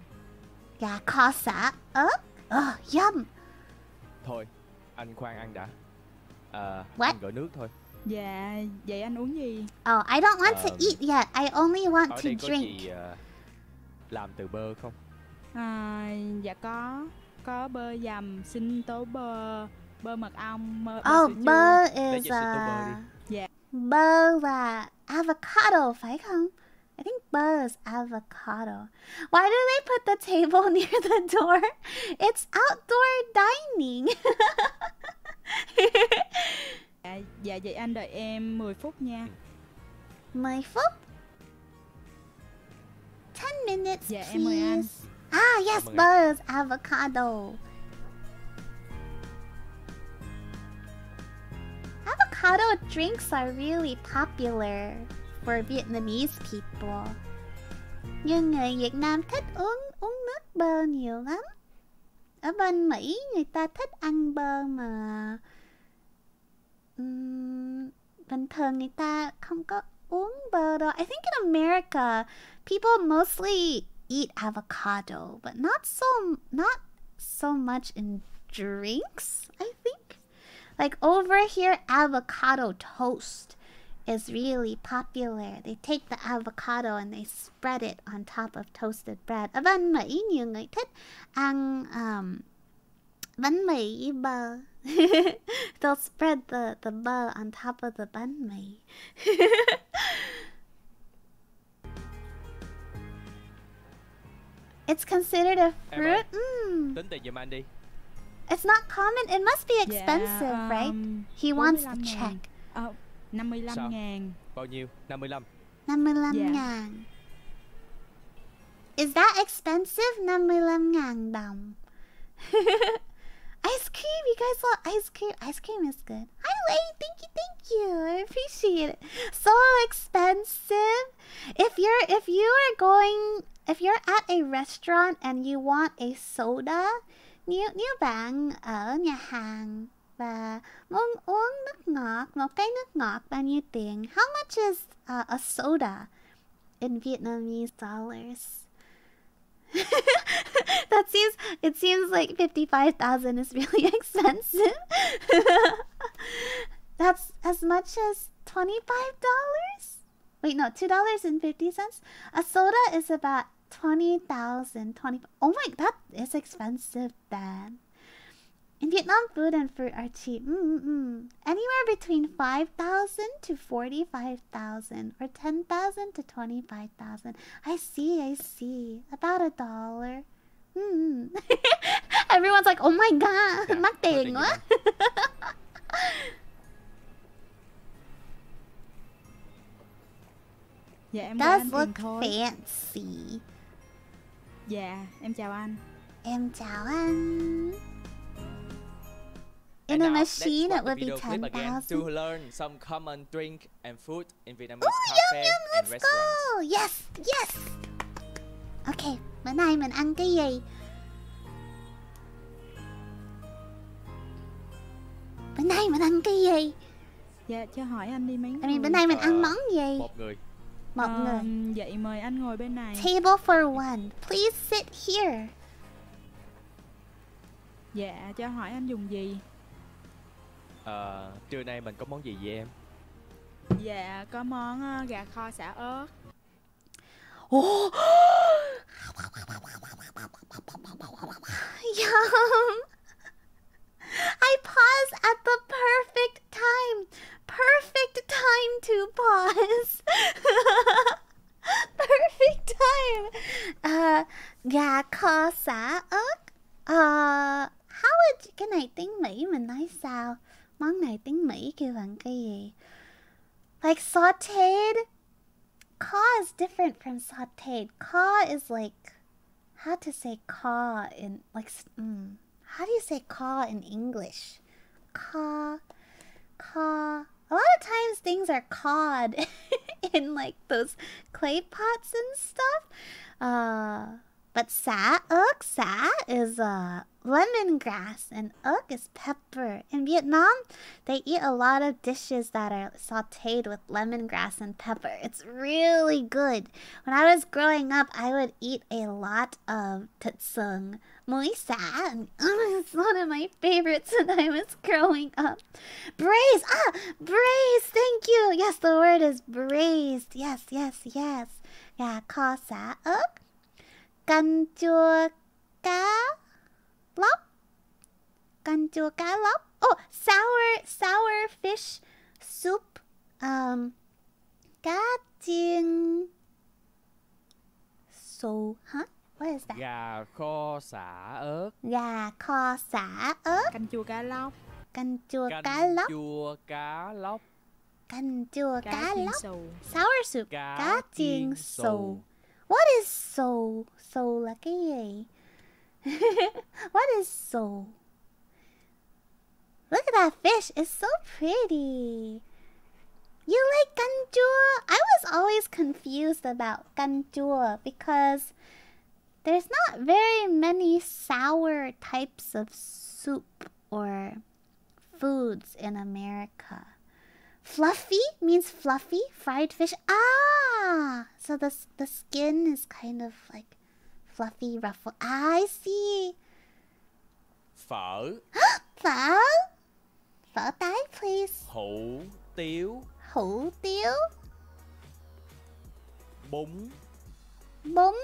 Gà kho xả ớt. Oh, yum. Thôi, anh khoan ăn đã. Ờ, What? anh gọi nước thôi. Dạ vậy anh uống gì Oh, I don't want to Um, eat yet. I only want Ở to đây có drink. gì ờ, làm từ bơ không? À, Dạ có Có bơ dầm sinh tố bơ Bơ mật ong bơ, bơ Oh, bơ is bơ uh, đi. Dạ. bơ là avocado, phải không? I think bơ is avocado. Why do they put the table <laughs> near the door? It's outdoor dining. <laughs> dạ, dạ vậy anh đợi em 10 phút nha 10 phút. 10 minutes, Dạ, em mời anh. Ah, yes, ơn avocado. Avocado drinks are really popular for Vietnamese people. Nhưng người Việt Nam thích uống uống nước bơ nhiều lắm. Ở bên Mỹ người ta thích ăn bơ mà ừm, bình thường người ta không có uống bơ đâu. I think in America people mostly eat avocado, but not so not so much in drinks, I think. Like over here avocado toast is really popular. They take the avocado and they spread it on top of toasted bread. Bên Mỹ nhiều người um, bơ. <laughs> They'll spread the, the butter on top of the bánh <laughs> mì. It's considered a fruit. Mm, Tính tiền giùm anh đi. it's not common. It must be expensive, dạ, right? um, He wants to check. ngàn. Ờ, 55 Sao? ngàn Bao nhiêu? 55. 55 Dạ. ngàn. Is that expensive? 55 ngàn đồng. <laughs> ice cream, you guys love ice cream. Ice cream is good. Hi, Lay. Thank you, thank you. I appreciate it. So expensive. If you're if you are going if you're at a restaurant and you want a soda, nếu nếu bạn ở nhà hàng và muốn uống nước ngọt, một cái nước ngọt bao nhiêu tiền? How much is uh, a soda in Vietnamese dollars? <laughs> that seems it seems like 55,000 is really <laughs> expensive. <laughs> That's as much as $25? Wait, no, $2.50. A soda is about 20,000, 20 Oh my, that is expensive then. In Vietnam, food and fruit are cheap. Mm-mm. Anywhere between 5,000 to 45,000 or 10,000 to 25,000. I see, I see. About a dollar. Hmm. <laughs> Everyone's like, oh my god, Dạ, <laughs> <laughs> Dạ em Does look thôi. fancy. Dạ em chào anh. Em chào anh. In And a machine, the would be video clip again 10,000. to learn some common drink and food in Vietnamese Oh, cafe yum, yum, and let's restaurants. go! Yes, yes! Ok, bữa nay mình ăn cái gì? Bữa nay mình ăn cái gì? Dạ cho hỏi anh đi mấy I người. mean, bữa nay mình ăn Ờ, món gì? Một người. Người. Ờm, Vậy mời anh ngồi bên này. Table for one. Please sit here. Dạ cho hỏi anh dùng gì? Ờ, trưa nay mình có món gì vậy em? Dạ có món ờ, gà kho xả ớt. Oh! <gasps> Yum! I pause at the perfect time. Perfect time to pause. <laughs> perfect time. Uh, gà kho xả. Uh, how would cái này tiếng Mỹ mình nói sao? Món này tiếng Mỹ? Like sauteed. Caw is different from sauteed. Caw is like how to say caw in like mm, how do you say caw in English? Caw, caw. A lot of times things are cawed <laughs> in like those clay pots and stuff. Uh, but xả ớt xả is uh lemongrass and ớt is pepper. In Vietnam, they eat a lot of dishes that are sauteed with lemongrass and pepper. It's really good. When I was growing up, I would eat a lot of xả. and, uh, It's one of my favorites when I was growing up. Braised, ah, braised. Thank you. Yes, the word is braised. Yes, yes, yes. Yeah, kho xả ớt, canh chua cá lóc, canh chua cá lóc. Oh, sour, sour fish soup. Um, cá chiên so, huh? What is that? Gà kho xả ớt. Gà kho xả ớt, Canh chua cá lóc. canh chua Canh cá lóc, chua cá lóc. canh chua Cá cá lóc. xù. Sour soup, Cá cá chiên xù. xù. What is so? So lucky. <laughs> what is xù? Look at that fish. It's so pretty. You like canh chua? I was always confused about canh chua because there's not very many sour types of soup or foods in America. Fluffy means fluffy fried fish. Ah, so the the skin is kind of like fluffy, ruffled. I see. Phở. <gasps> Phở, phở tái, please. Hủ tiếu. Hủ tiếu, Bún. bún,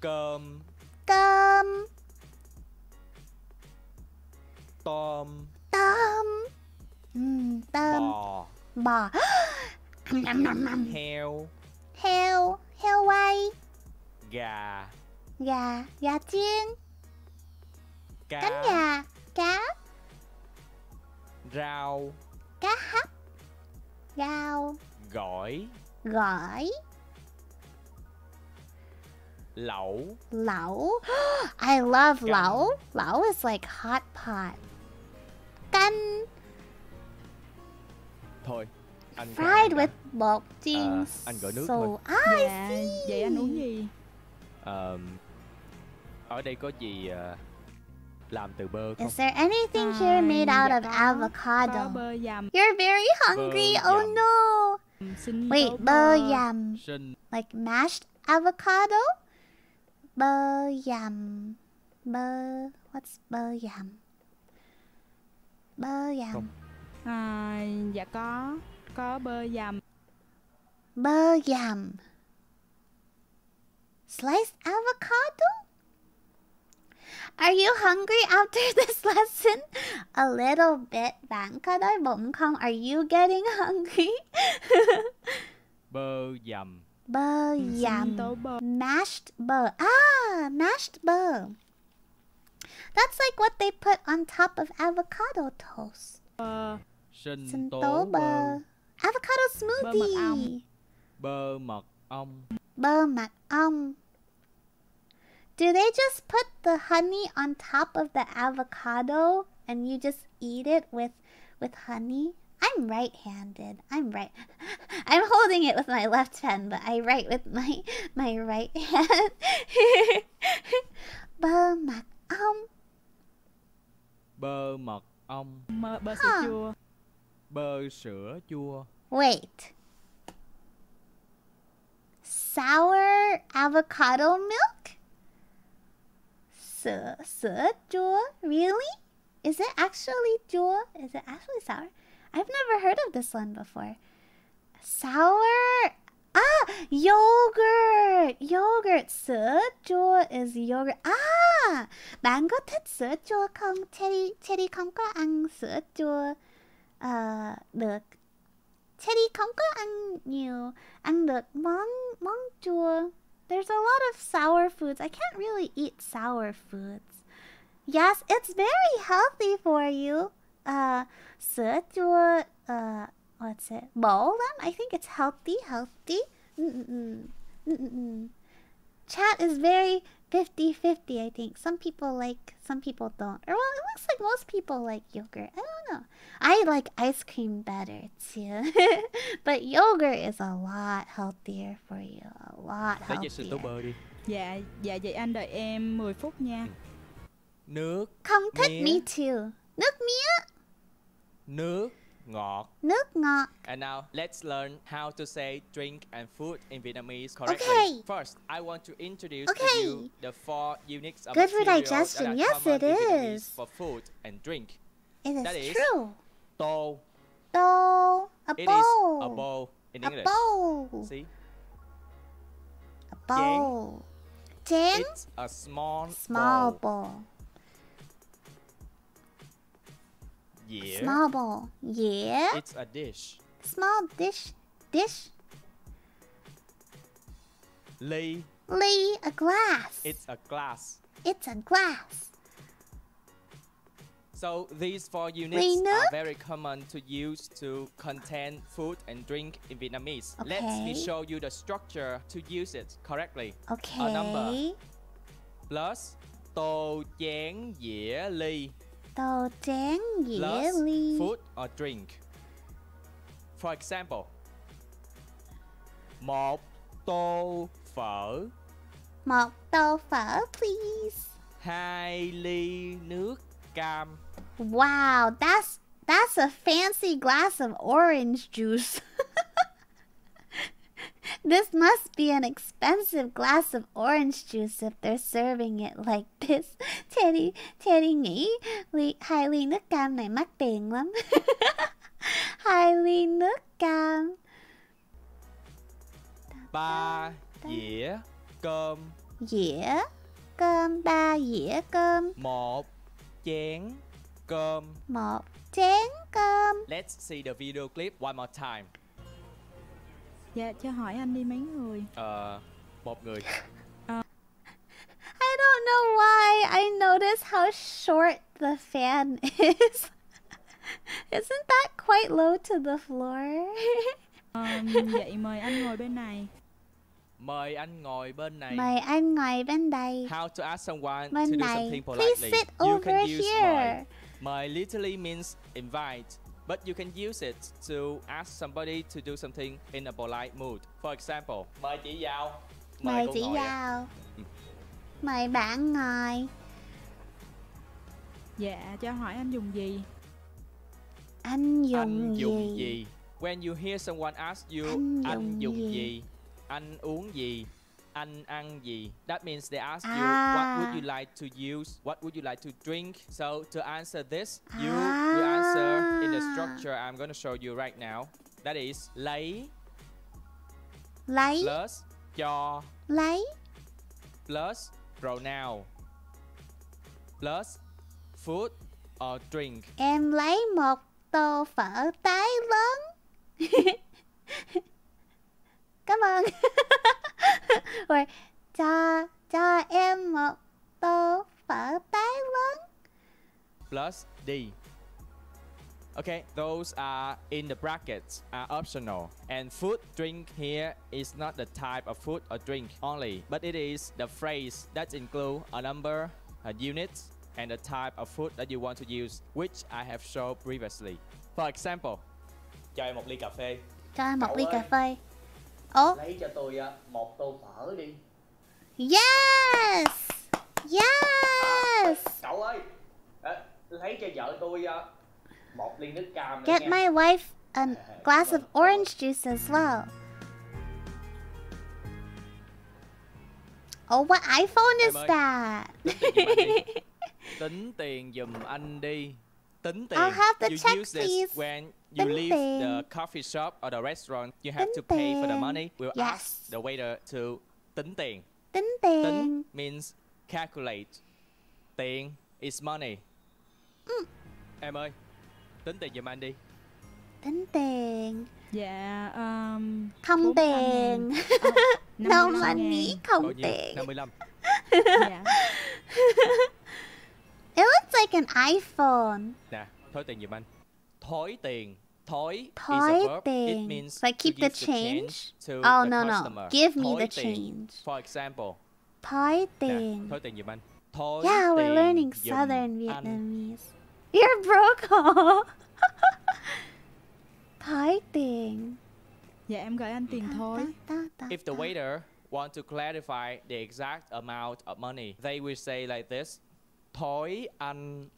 Cơm. cơm, Tôm. tôm, Ừm, tôm, Bò. bò. <gasps> Heo. heo, heo quay, Gà. gà, gà chiên, Cá. cánh gà, cá, Rau. cá hấp, rau, Gỏi. gỏi, Lẩu. lẩu. <gasps> I love Canh. lẩu. Lẩu is like hot pot. Canh Thôi. Anh fried ăn with đã. bột chiên anh gọi nước xù. thôi. I Dạ see. vậy anh uống gì? Ờm, ở đây có gì ờ, làm từ bơ không? Is there anything here made out of avocado? Có bơ dầm. You're very hungry. Oh no. Wait, bơ. Sinh Like mashed avocado? Bơ yum. Bơ. What's bơ yum? Bơ. Không. À, dạ có có bơ dầm. Bơ yum. Sliced avocado? Are you hungry after <laughs> this lesson? A little bit. Bạn có đói bụng không? Are you getting <laughs> hungry? bơ dầm Bơ Sinh yum. bơ Mashed bơ. Ah, mashed bơ. That's like what they put on top of avocado toast. sinh Sinh tố tố bơ bơ. Avocado mật smoothie. ong. bơ mật ong Bơ mật ong. Do they just put the honey on top of the avocado and you just eat it with with honey? I'm right-handed. I'm right. <laughs> I'm holding it with my left hand, but I write with my my right hand. <laughs> Bơ mật ong. bơ mật ong mơ bơ sữa chua bơ sữa chua Wait. Sour avocado milk? Really? Is it actually chua? Is it actually sour? I've never heard of this one before. Sour? Ah, yogurt! Yogurt. Chua is yogurt. Ah! Thích sữa chua không? Cheri, Cheri có ăn sữa chua ờ, được Teddy không có ăn nhiều ăn được món. There's a lot of sour foods. I can't really eat sour foods. Yes, it's very healthy for you. Uh, sữa chua. Uh, what's it? Bổ. I think it's healthy. Healthy. Mm-mm. Mm-mm. Chat is very 50-50, I think. Some people like, some people don't. Or well, it looks like most people like yogurt. I don't know. I like ice cream better too. <laughs> but yogurt is a lot healthier for you. A lot lấy về sinh tố healthier. bơ đi dạ dạ vậy anh đợi em 10 phút nha nước Không thích me too. Nước mía. nước ngọt Nước ngọt. And now let's learn how to say drink and food in Vietnamese correctly. Okay. First, I want to introduce Okay. to you the four units of Good for digestion. Yes, it Vietnamese for food and drink. It is That is true. Tô. Bowl. A It is bowl. a bowl in A English. bowl. See, A bowl. Chén. it's a small, Small bowl. bowl. Yeah, Small bowl. Yeah. it's a dish. Small dish. Dish. Ly, Lee. A glass. it's a glass. It's a glass. So these four units are very common to use to contain food and drink in Vietnamese. Let me show you the structure to use it correctly. Okay. A number. Plus tô chén dĩa ly Tô chén dĩa food or drink. For example, một tô phở, Một tô phở please. hai ly nước cam, Wow, that's that's a fancy glass of orange juice. <laughs> this must be an expensive glass of orange juice if they're serving it like this. <laughs> Teddy, Teddy nghĩ ly, hai ly nước cam này mắc tiền lắm. <laughs> hai ly nước cam. ba dĩa cơm, Dĩa cơm, ba dĩa cơm, một chén cơm. một chén cơm. Let's see the video clip one more time. Dạ cho hỏi anh đi mấy người Ờ, một người. I don't know why I notice how short the fan is. <laughs> Isn't that quite low to the floor? <laughs> Ờm, vậy mời anh ngồi bên này Mời anh ngồi bên này. Mời anh ngồi bên đây. How to ask someone to Bên do này. something Please politely. sit you over can use here. mời. Mời literally means invite, but you can use it to ask somebody to do something in a polite mood. For example, mời chị vào. Mời cô chị vào. Ừ. Mời bạn ngồi. dạ cho hỏi anh dùng gì Anh dùng Anh gì? dùng gì? When you hear someone ask you, Anh anh dùng dùng gì? gì? Anh uống gì? Anh ăn gì? That means they ask you, À. what would you like to use? What would you like to drink? So to answer this, you will answer structure I'm going to show you right now. That is lấy Lấy, plus cho lấy, plus pronoun plus food or drink. em lấy một tô phở tái lớn. <laughs> Cảm ơn. <laughs> Or cho cho em một tô phở tái lớn. plus D. Okay, those are in the brackets are optional. And food drink here is not the type of food or drink only, but it is the phrase that include a number, a unit, and the type of food that you want to use, which I have shown previously. For example, cho em một ly cà phê Cho em một Cậu ly ơi. cà phê. Ồ, lấy cho tôi một tô phở đi yes! Yes! cậu ơi lấy cho vợ tôi Get my wife a glass of orange juice as well. Oh, what iPhone is that? <laughs> tính tiền giùm anh đi. Tính tiền. I'll have the you check, use this please. when you Tính leave the coffee shop or the restaurant. You have Tính to pay for the money. We'll Yes. ask the waiter to tính tiền. Tính tiền. Tính means calculate. Tiền is money. Ừ. Em ơi, tính tiền giùm anh đi. Tính tiền. Dạ um, Không tiền. <laughs> ngàn. Ờ, Đâu 55 mà nghĩ không Bao nhiêu? tiền. 55. Dạ. <laughs> It looks like an iPhone. Nè, thối tiền giùm anh. Thối tiền. Thối, is a Thối verb. tiền. It means Like keep the give the change? Oh, the no, no. Give me Thối the tiền. change. For example, Thói nè, tiền. thối tiền giùm anh. Thối Yeah, we're learning giùm Southern anh. You're broke, huh? <laughs> Thói tiền. Dạ em gửi anh tiền thôi. If the waiter want to clarify the exact amount of money, they will say like this. Thối anh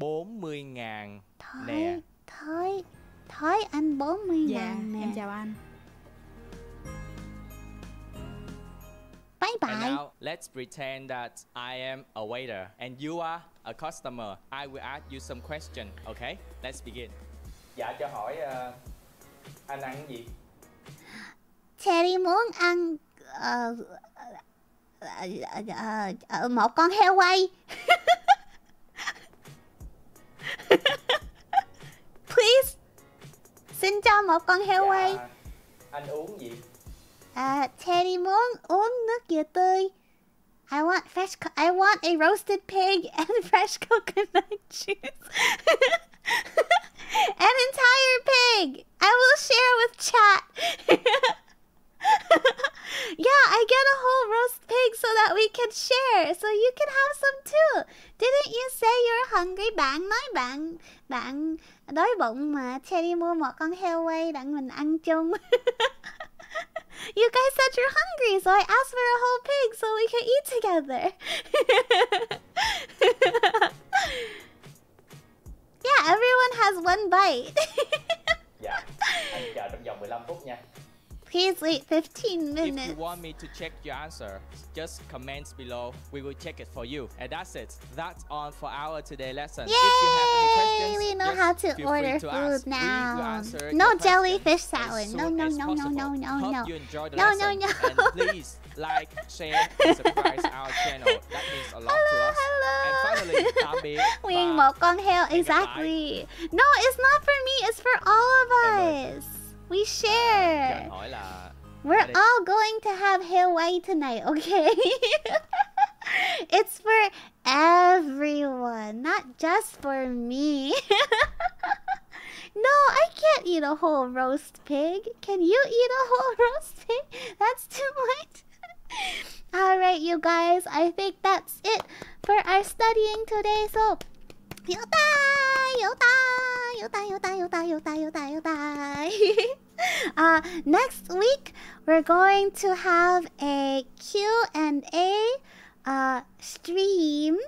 40 ngàn nè. Thói, thói, thói anh 40 Dạ ngàn nè. em chào anh. Bye And bye. now let's pretend that I am a waiter and you are a customer. I will ask you some question. Okay, let's begin. dạ cho hỏi à, anh ăn cái gì Cherry muốn ăn ờ, ờ, ờ, ờ, ờ, một con heo quay. <laughs> Please. Xin cho một con heo quay. dạ anh uống gì À, Teddy muốn uống nước dừa tươi. I want fresh. I want a roasted pig <laughs> and fresh coconut juice. <laughs> An entire pig. I will share with chat. <laughs> yeah, I get a whole roast pig so that we can share. So you can have some too. Didn't you say you're hungry? Bạn nói bạn bạn đói bụng mà. Teddy mua một con heo quay đặng mình ăn chung. You guys said you're hungry, so I asked for a whole pig so we could eat together. <laughs> yeah, everyone has one bite. <laughs> dạ anh chờ trong vòng 15 phút nha Please wait 15 minutes. If you want me to check your answer, just comment below. We will check it for you. And that's it. That's all for our today lesson. If you have any Yay! questions, We know how to order to food. Now. No jellyfish salad. as No, no, no, no, no, no, Hope no. you enjoy the No, no, lesson. no. And please like, share, and <laughs> subscribe our channel. That means a lot to us. hello. And finally, tạm biệt. Nguyên và một con heo, hẹn gặp lại. exactly. No, it's not for me, it's for all of us. We share. We're all going to have Hawaii tonight, okay? <laughs> it's for everyone, not just for me. <laughs> no, I can't eat a whole roast pig. Can you eat a whole <laughs> roast pig? That's too much. Alright, you guys, I think that's it for our studying today. So, Yota! Yota! Yota, yota, yota, yota, yota, yota. uh, next week, we're going to have a Q&A uh, stream.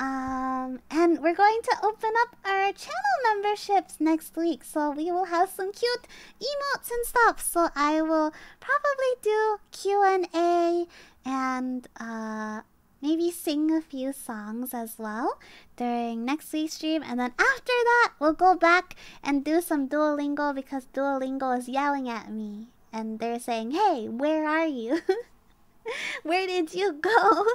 Um, and we're going to open up our channel memberships next week. So we will have some cute emotes and stuff. So I will probably do Q&A and uh, maybe sing a few songs as well during next week's stream. And then after that, we'll go back and do some Duolingo because Duolingo is yelling at me. And they're saying, hey, where are you? <laughs> where did you go? <laughs>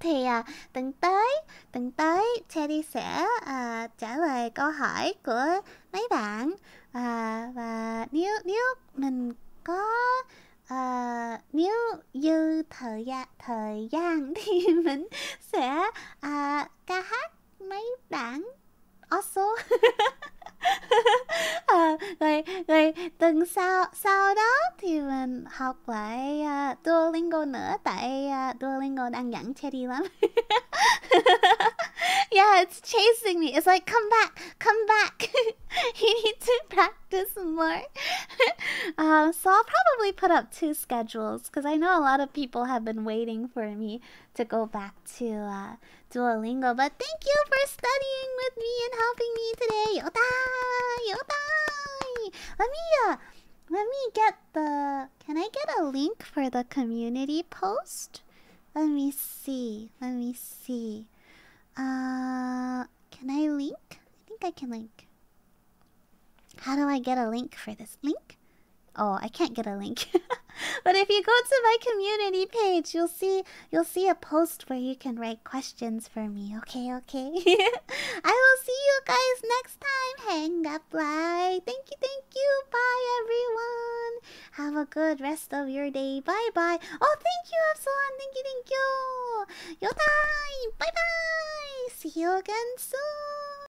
Thì à, tuần tới, tuần tới Teddy sẽ à, trả lời câu hỏi của mấy bạn à, và nếu nếu mình có ờ, nếu dư thời gian thời <laughs> gian thì mình sẽ à, ca hát mấy bản also <laughs> <laughs> Ờ, rồi rồi tuần sau sau đó thì mình học lại uh, Duolingo nữa tại uh, Duolingo đang dẫn Cheri lắm. <laughs> Yeah it's chasing me. It's like come back come back. <laughs> You need to practice more. Um, so I'll probably put up two schedules because I know a lot of people have been waiting for me to go back to uh, Duolingo. But thank you for studying with me and helping me today. Yotai! Yotai! Let me uh let me get the can I get a link for the community post? Let me see. Let me see. Uh can I link? I think I can link. How do I get a link for this link? Oh, I can't get a link. <laughs> but if you go to my community page, you'll see you'll see a post where you can write questions for me. Okay, okay. <laughs> I will see you guys next time. Hang up like. Thank you, thank you. Bye everyone. Have a good rest of your day. Bye bye. Oh, thank you, Epsilon. Thank you, thank you. Yotai. Bye bye. See you again soon.